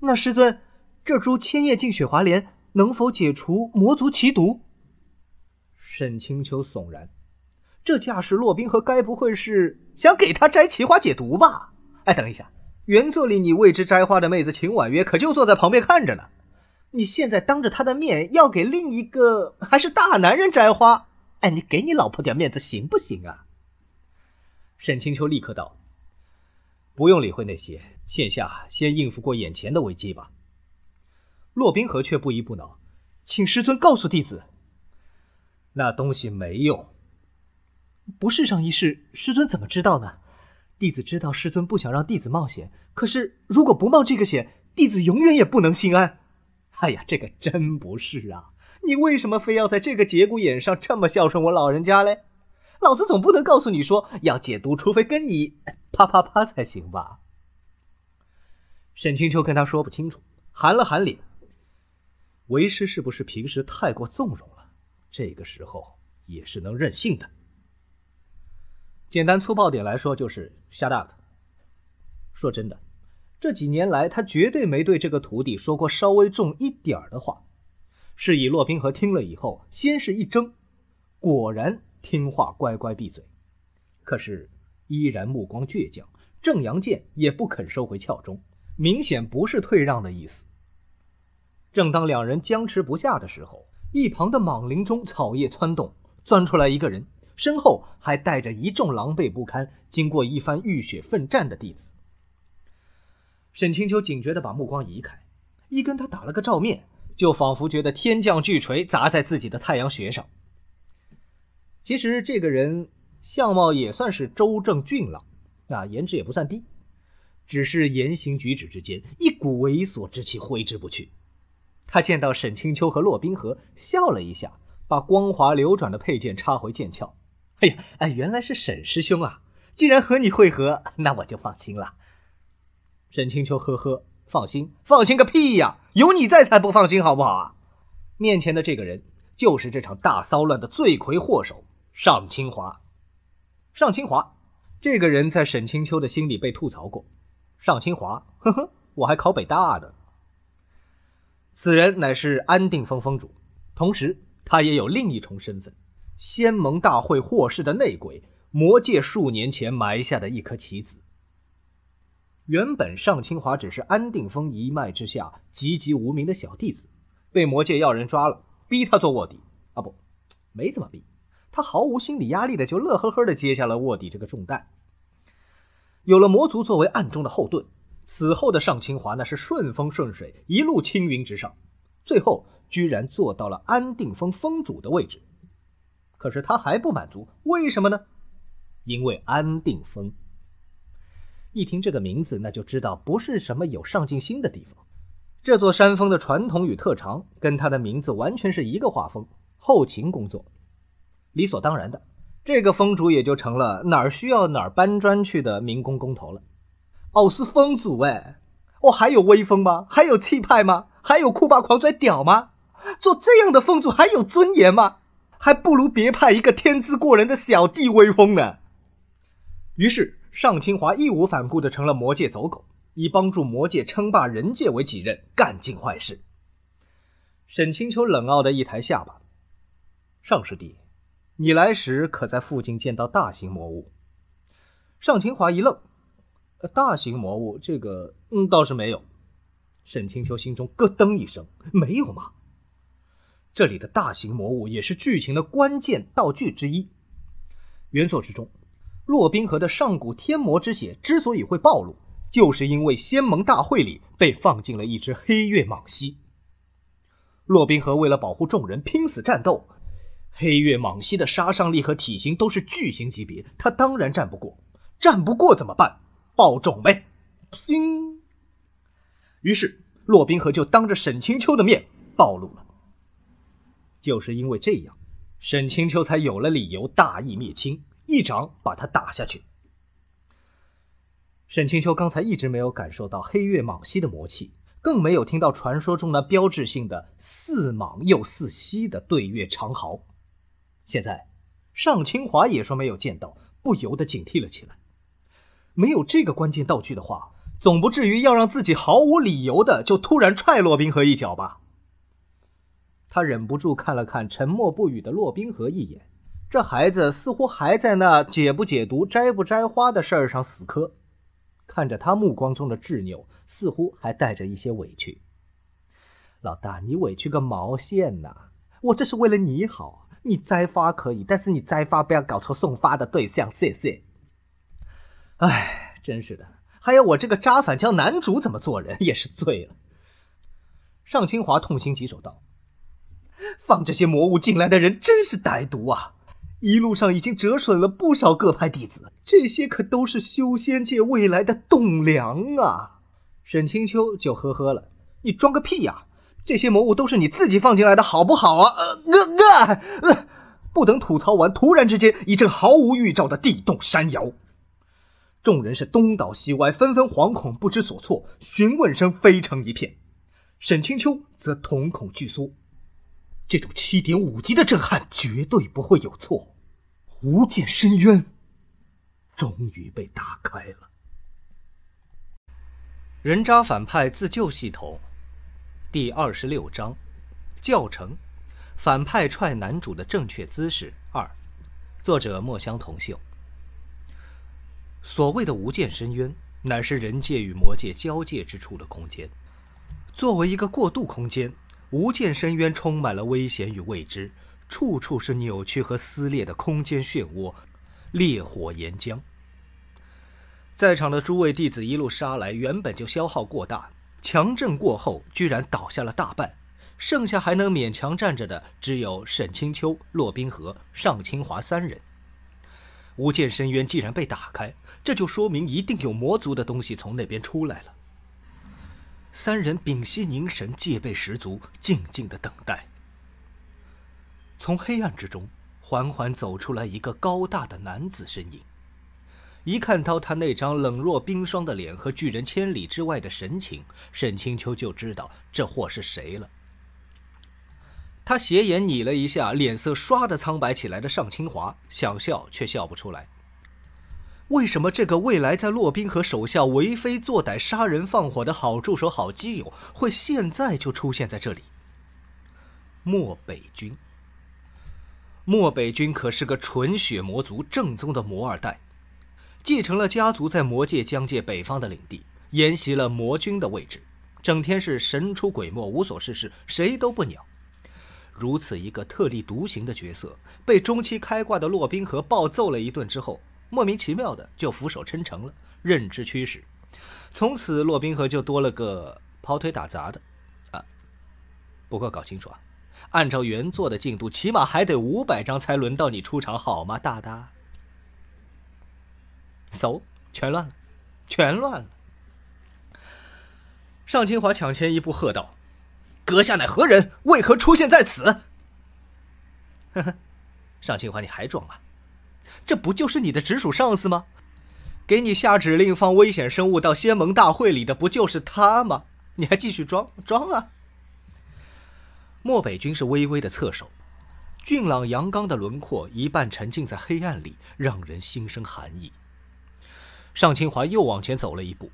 那师尊，这株千叶镜雪华莲能否解除魔族奇毒？”沈清秋悚然，这架势，骆宾河该不会是想给他摘奇花解毒吧？哎，等一下，原作里你为之摘花的妹子秦婉约可就坐在旁边看着呢。你现在当着他的面要给另一个还是大男人摘花，哎，你给你老婆点面子行不行啊？沈清秋立刻道：“不用理会那些，现下先应付过眼前的危机吧。”骆宾河却不依不挠：“请师尊告诉弟子，那东西没用。不试上一试，师尊怎么知道呢？弟子知道师尊不想让弟子冒险，可是如果不冒这个险，弟子永远也不能心安。哎呀，这个真不是啊！你为什么非要在这个节骨眼上这么孝顺我老人家嘞？”老子总不能告诉你说要解毒，除非跟你啪啪啪才行吧？沈清秋跟他说不清楚，含了含脸。为师是不是平时太过纵容？这个时候也是能任性的。简单粗暴点来说，就是 shut up。说真的，这几年来他绝对没对这个徒弟说过稍微重一点儿的话。是以骆宾和听了以后，先是一怔，果然。听话，乖乖闭嘴。可是依然目光倔强，正阳剑也不肯收回鞘中，明显不是退让的意思。正当两人僵持不下的时候，一旁的莽林中草叶窜动，钻出来一个人，身后还带着一众狼狈不堪、经过一番浴血奋战的弟子。沈清秋警觉地把目光移开，一跟他打了个照面，就仿佛觉得天降巨锤砸在自己的太阳穴上。其实这个人相貌也算是周正俊朗，那颜值也不算低，只是言行举止之间一股猥琐之气挥之不去。他见到沈清秋和骆宾河，笑了一下，把光滑流转的佩剑插回剑鞘。哎呀，哎，原来是沈师兄啊！既然和你会合，那我就放心了。沈清秋呵呵，放心，放心个屁呀！有你在才不放心，好不好啊？面前的这个人就是这场大骚乱的罪魁祸首。尚清华，尚清华，这个人在沈清秋的心里被吐槽过。尚清华，呵呵，我还考北大的。此人乃是安定峰峰主，同时他也有另一重身份——仙盟大会获释的内鬼，魔界数年前埋下的一颗棋子。原本尚清华只是安定峰一脉之下籍籍无名的小弟子，被魔界要人抓了，逼他做卧底。啊，不，没怎么逼。他毫无心理压力的就乐呵呵的接下了卧底这个重担。有了魔族作为暗中的后盾，此后的上清华那是顺风顺水，一路青云直上，最后居然做到了安定峰峰主的位置。可是他还不满足，为什么呢？因为安定峰。一听这个名字，那就知道不是什么有上进心的地方。这座山峰的传统与特长跟他的名字完全是一个画风，后勤工作。理所当然的，这个峰主也就成了哪儿需要哪儿搬砖去的民工工头了。哦，是峰主哎，哦，还有威风吗？还有气派吗？还有酷霸狂拽屌吗？做这样的峰主还有尊严吗？还不如别派一个天资过人的小弟威风呢。于是，尚清华义无反顾地成了魔界走狗，以帮助魔界称霸人界为己任，干尽坏事。沈清秋冷傲的一抬下巴，尚师弟。你来时可在附近见到大型魔物？尚清华一愣，大型魔物这个，嗯，倒是没有。沈清秋心中咯噔一声，没有吗？这里的大型魔物也是剧情的关键道具之一。原作之中，骆冰河的上古天魔之血之所以会暴露，就是因为仙盟大会里被放进了一只黑月蟒蜥。骆冰河为了保护众人，拼死战斗。黑月蟒蜥的杀伤力和体型都是巨型级别，他当然战不过。战不过怎么办？爆种呗！叮！于是骆宾河就当着沈清秋的面暴露了。就是因为这样，沈清秋才有了理由大义灭亲，一掌把他打下去。沈清秋刚才一直没有感受到黑月蟒蜥的魔气，更没有听到传说中那标志性的似蟒又似蜥的对月长嚎。现在，尚清华也说没有见到，不由得警惕了起来。没有这个关键道具的话，总不至于要让自己毫无理由的就突然踹骆宾河一脚吧？他忍不住看了看沉默不语的骆宾河一眼，这孩子似乎还在那解不解毒、摘不摘花的事儿上死磕。看着他目光中的执拗，似乎还带着一些委屈。老大，你委屈个毛线呐！我这是为了你好。你摘花可以，但是你摘花不要搞错送花的对象，谢谢。哎，真是的，还有我这个渣反将男主怎么做人，也是醉了。尚清华痛心疾首道：“放这些魔物进来的人真是歹毒啊！一路上已经折损了不少各派弟子，这些可都是修仙界未来的栋梁啊！”沈清秋就呵呵了：“你装个屁呀！”这些魔物都是你自己放进来的，好不好啊？呃，哥哥，不等吐槽完，突然之间一阵毫无预兆的地动山摇，众人是东倒西歪，纷纷惶恐不知所措，询问声飞成一片。沈清秋则瞳孔巨缩，这种七点五级的震撼绝对不会有错，无间深渊终于被打开了。人渣反派自救系统。第二十六章，教程：反派踹男主的正确姿势二。作者：墨香铜臭。所谓的无间深渊，乃是人界与魔界交界之处的空间。作为一个过渡空间，无间深渊充满了危险与未知，处处是扭曲和撕裂的空间漩涡，烈火岩浆。在场的诸位弟子一路杀来，原本就消耗过大。强震过后，居然倒下了大半，剩下还能勉强站着的只有沈清秋、骆冰河、尚清华三人。无间深渊既然被打开，这就说明一定有魔族的东西从那边出来了。三人屏息凝神，戒备十足，静静的等待。从黑暗之中缓缓走出来一个高大的男子身影。一看到他那张冷若冰霜的脸和拒人千里之外的神情，沈清秋就知道这货是谁了。他斜眼睨了一下脸色唰的苍白起来的尚清华，想笑却笑不出来。为什么这个未来在洛宾和手下为非作歹、杀人放火的好助手、好基友，会现在就出现在这里？漠北军。漠北军可是个纯血魔族，正宗的魔二代。继承了家族在魔界疆界北方的领地，沿袭了魔君的位置，整天是神出鬼没，无所事事，谁都不鸟。如此一个特立独行的角色，被中期开挂的骆冰河暴揍了一顿之后，莫名其妙的就俯首称臣了，认知驱使。从此，骆冰河就多了个跑腿打杂的。啊，不过搞清楚啊，按照原作的进度，起码还得五百章才轮到你出场，好吗，大大？走，全乱了，全乱了！尚清华抢前一步喝道：“阁下乃何人？为何出现在此？”呵呵，尚清华，你还装啊？这不就是你的直属上司吗？给你下指令放危险生物到仙盟大会里的不就是他吗？你还继续装装啊？漠北军是微微的侧手，俊朗阳刚的轮廓一半沉浸在黑暗里，让人心生寒意。尚清华又往前走了一步，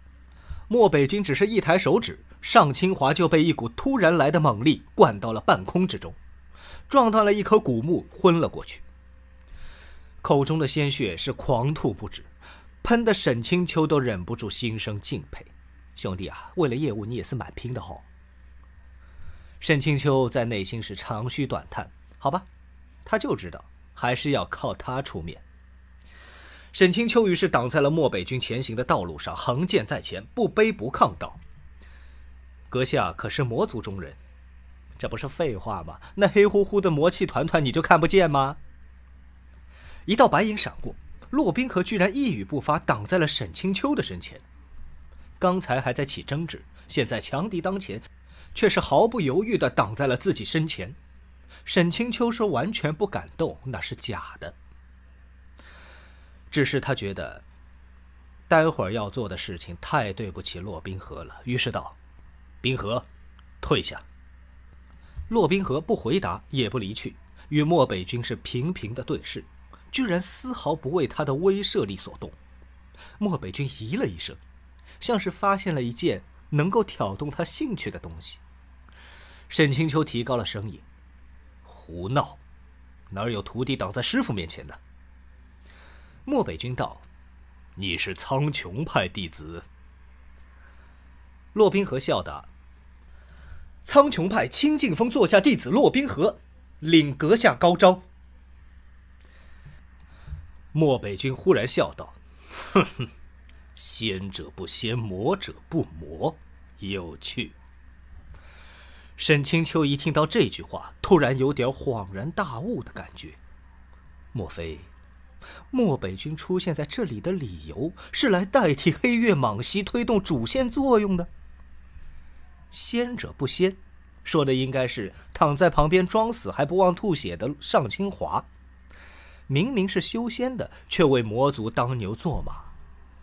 漠北军只是一抬手指，尚清华就被一股突然来的猛力灌到了半空之中，撞断了一棵古木，昏了过去。口中的鲜血是狂吐不止，喷的沈清秋都忍不住心生敬佩。兄弟啊，为了业务你也是蛮拼的吼。沈清秋在内心是长吁短叹，好吧，他就知道还是要靠他出面。沈清秋于是挡在了漠北军前行的道路上，横剑在前，不卑不亢道：“阁下可是魔族中人？这不是废话吗？那黑乎乎的魔气团团你就看不见吗？”一道白影闪过，骆冰河居然一语不发，挡在了沈清秋的身前。刚才还在起争执，现在强敌当前，却是毫不犹豫地挡在了自己身前。沈清秋说：“完全不敢动，那是假的。”只是他觉得，待会儿要做的事情太对不起骆冰河了，于是道：“冰河，退下。”骆冰河不回答，也不离去，与漠北军是平平的对视，居然丝毫不为他的威慑力所动。漠北军咦了一声，像是发现了一件能够挑动他兴趣的东西。沈清秋提高了声音：“胡闹，哪有徒弟挡在师傅面前的？”漠北军道：“你是苍穹派弟子。”骆冰河笑答：“苍穹派清净峰座下弟子骆冰河，领阁下高招，漠北君忽然笑道：“哼哼，仙者不仙，魔者不魔，有趣。”沈清秋一听到这句话，突然有点恍然大悟的感觉。莫非，漠北君出现在这里的理由是来代替黑月蟒蜥推动主线作用的？仙者不仙，说的应该是躺在旁边装死还不忘吐血的尚清华。明明是修仙的，却为魔族当牛做马，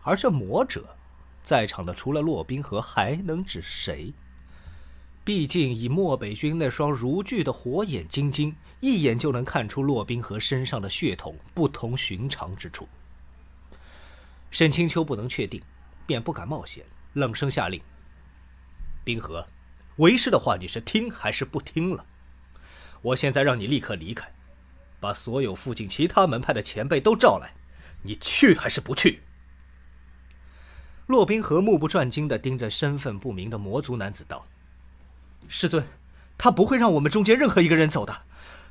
而这魔者，在场的除了骆宾河，还能指谁？毕竟以漠北军那双如炬的火眼金睛，一眼就能看出骆宾河身上的血统不同寻常之处。沈清秋不能确定，便不敢冒险，冷声下令：“冰河，为师的话你是听还是不听了？我现在让你立刻离开。”把所有附近其他门派的前辈都召来，你去还是不去？骆冰河目不转睛地盯着身份不明的魔族男子道：“师尊，他不会让我们中间任何一个人走的，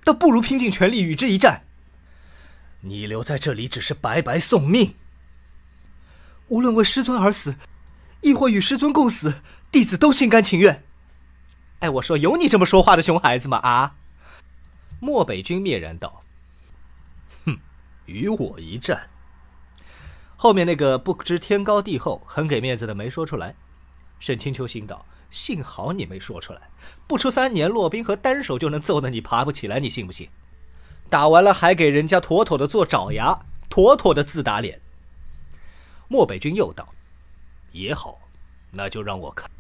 倒不如拼尽全力与之一战。你留在这里只是白白送命。无论为师尊而死，亦或与师尊共死，弟子都心甘情愿。哎，我说有你这么说话的熊孩子吗？啊！”漠北君灭然道：“哼，与我一战。”后面那个不知天高地厚、很给面子的没说出来。沈清秋心道：“幸好你没说出来，不出三年，骆宾和单手就能揍得你爬不起来，你信不信？打完了还给人家妥妥的做爪牙，妥妥的自打脸。”漠北君又道：“也好，那就让我看，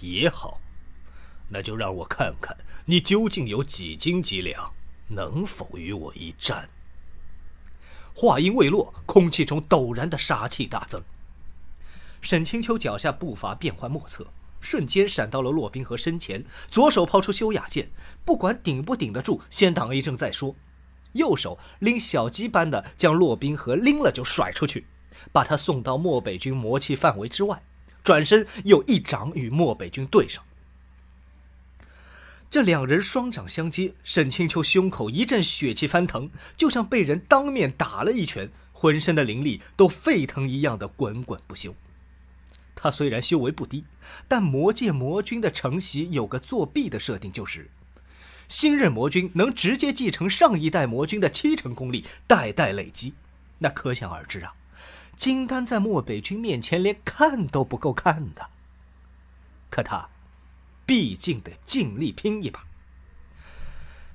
也好。”那就让我看看你究竟有几斤几两，能否与我一战？话音未落，空气中陡然的杀气大增。沈清秋脚下步伐变幻莫测，瞬间闪到了骆宾河身前，左手抛出修雅剑，不管顶不顶得住，先挡一阵再说。右手拎小鸡般的将骆宾河拎了就甩出去，把他送到漠北军魔气范围之外，转身又一掌与漠北军对上。这两人双掌相接，沈清秋胸口一阵血气翻腾，就像被人当面打了一拳，浑身的灵力都沸腾一样的滚滚不休。他虽然修为不低，但魔界魔君的承袭有个作弊的设定，就是新任魔君能直接继承上一代魔君的七成功力，代代累积。那可想而知啊，金丹在漠北军面前连看都不够看的。可他。毕竟得尽力拼一把。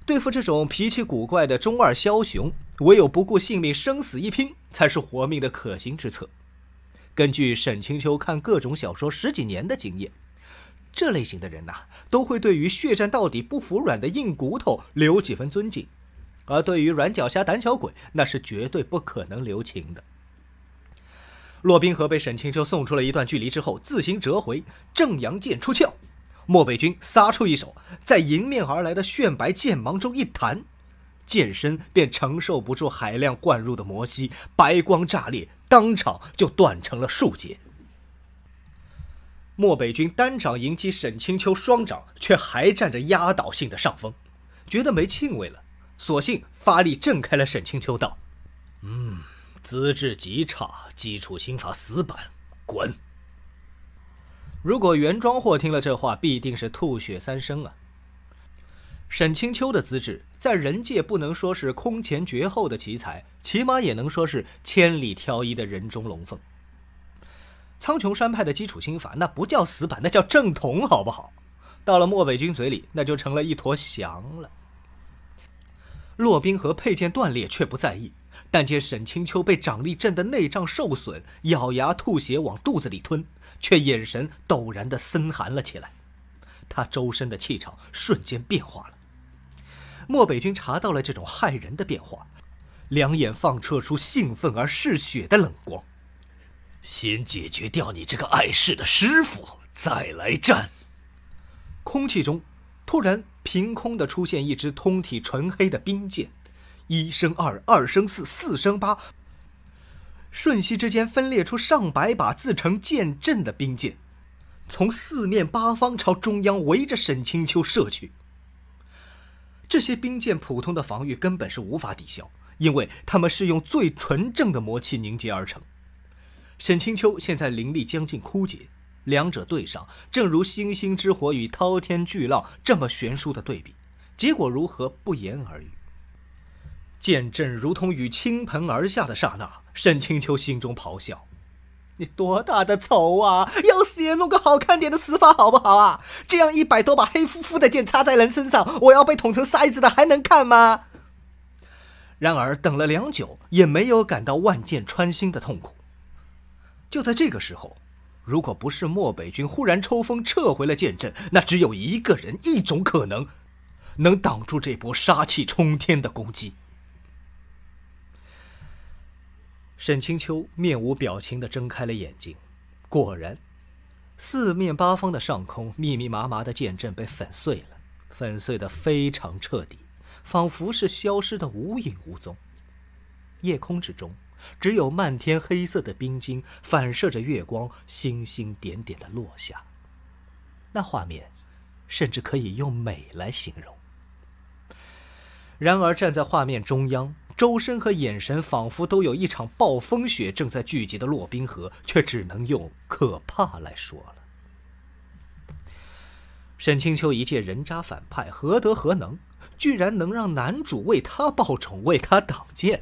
对付这种脾气古怪的中二枭雄，唯有不顾性命，生死一拼，才是活命的可行之策。根据沈清秋看各种小说十几年的经验，这类型的人呐，都会对于血战到底不服软的硬骨头留几分尊敬，而对于软脚虾、胆小鬼，那是绝对不可能留情的。骆宾河被沈清秋送出了一段距离之后，自行折回，正阳剑出鞘。漠北军撒出一手，在迎面而来的炫白剑芒中一弹，剑身便承受不住海量灌入的魔息，白光炸裂，当场就断成了数截。漠北军单掌迎击沈清秋双掌，却还占着压倒性的上风，觉得没庆味了，索性发力震开了沈清秋，道：“嗯，资质极差，基础心法死板，滚！”如果原装货听了这话，必定是吐血三升啊！沈清秋的资质在人界不能说是空前绝后的奇才，起码也能说是千里挑一的人中龙凤。苍穹山派的基础心法，那不叫死板，那叫正统，好不好？到了漠北军嘴里，那就成了一坨翔了。骆宾和佩剑断裂却不在意。但见沈清秋被掌力震得内脏受损，咬牙吐血往肚子里吞，却眼神陡然的森寒了起来。他周身的气场瞬间变化了。漠北军查到了这种骇人的变化，两眼放射出兴奋而嗜血的冷光。先解决掉你这个碍事的师傅，再来战。空气中突然凭空的出现一支通体纯黑的冰剑。一生二，二生四，四生八，瞬息之间分裂出上百把自成剑阵的冰剑，从四面八方朝中央围着沈清秋射去。这些冰剑普通的防御根本是无法抵消，因为他们是用最纯正的魔气凝结而成。沈清秋现在灵力将近枯竭，两者对上，正如星星之火与滔天巨浪这么悬殊的对比，结果如何不言而喻。剑阵如同雨倾盆而下的刹那，沈清秋心中咆哮。你多大的仇啊！要死也弄个好看点的死法好不好啊？这样一百多把黑乎乎的剑插在人身上，我要被捅成筛子的还能看吗？然而等了良久，也没有感到万箭穿心的痛苦。就在这个时候，如果不是漠北军忽然抽风撤回了剑阵，那只有一个人，一种可能，能挡住这波杀气冲天的攻击。沈清秋面无表情地睁开了眼睛，果然，四面八方的上空密密麻麻的剑阵被粉碎了，粉碎得非常彻底，仿佛是消失得无影无踪。夜空之中，只有漫天黑色的冰晶反射着月光，星星点点地落下。那画面，甚至可以用美来形容。然而，站在画面中央。周身和眼神仿佛都有一场暴风雪正在聚集的洛冰河，却只能用可怕来说了。沈清秋一介人渣反派，何德何能，居然能让男主为他报仇，为他挡剑？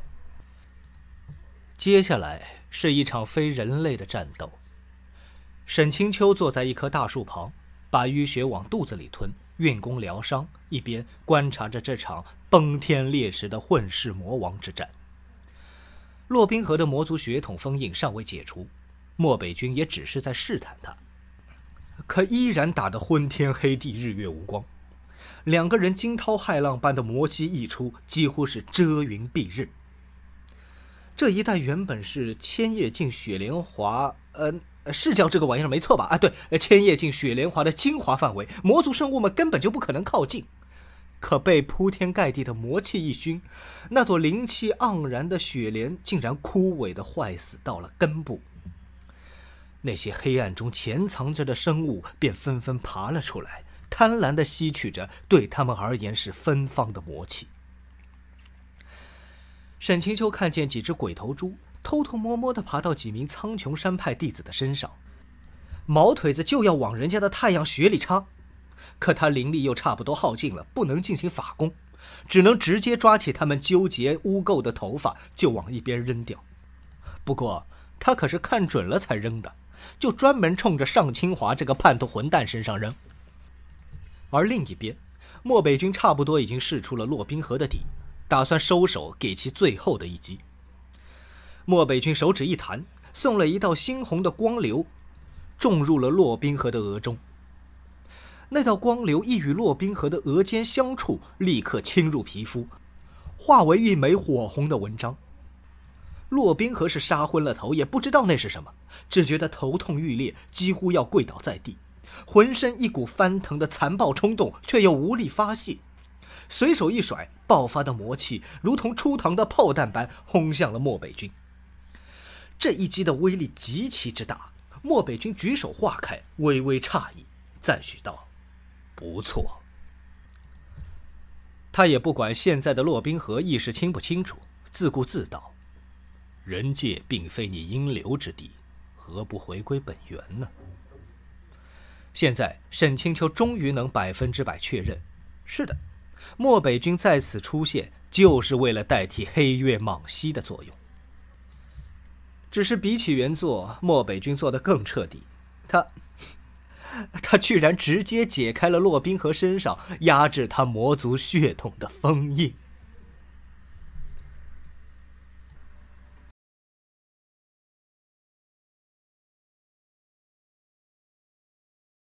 接下来是一场非人类的战斗。沈清秋坐在一棵大树旁，把淤血往肚子里吞。运功疗伤，一边观察着这场崩天裂石的混世魔王之战。洛冰河的魔族血统封印尚未解除，漠北军也只是在试探他，可依然打得昏天黑地、日月无光。两个人惊涛骇浪般的魔气一出，几乎是遮云蔽日。这一带原本是千叶镜雪莲华，嗯。是叫这个玩意儿没错吧？啊，对，千叶镜雪莲华的精华范围，魔族生物们根本就不可能靠近。可被铺天盖地的魔气一熏，那朵灵气盎然的雪莲竟然枯萎的坏死到了根部。那些黑暗中潜藏着的生物便纷纷爬了出来，贪婪的吸取着对他们而言是芬芳的魔气。沈清秋看见几只鬼头猪。偷偷摸摸地爬到几名苍穹山派弟子的身上，毛腿子就要往人家的太阳穴里插，可他灵力又差不多耗尽了，不能进行法功，只能直接抓起他们纠结污垢的头发就往一边扔掉。不过他可是看准了才扔的，就专门冲着尚清华这个叛徒混蛋身上扔。而另一边，漠北军差不多已经试出了洛冰河的底，打算收手给其最后的一击。漠北军手指一弹，送了一道猩红的光流，种入了洛冰河的额中。那道光流一与洛冰河的额间相触，立刻侵入皮肤，化为一枚火红的纹章。洛冰河是杀昏了头，也不知道那是什么，只觉得头痛欲裂，几乎要跪倒在地，浑身一股翻腾的残暴冲动，却又无力发泄。随手一甩，爆发的魔气如同出膛的炮弹般轰向了漠北军。这一击的威力极其之大，漠北军举手化开，微微诧异，赞许道：“不错。”他也不管现在的洛冰河意识清不清楚，自顾自道：“人界并非你应留之地，何不回归本源呢？”现在沈清秋终于能百分之百确认：是的，漠北军在此出现，就是为了代替黑月蟒蜥的作用。只是比起原作，漠北君做的更彻底。他，他居然直接解开了洛冰河身上压制他魔族血统的封印。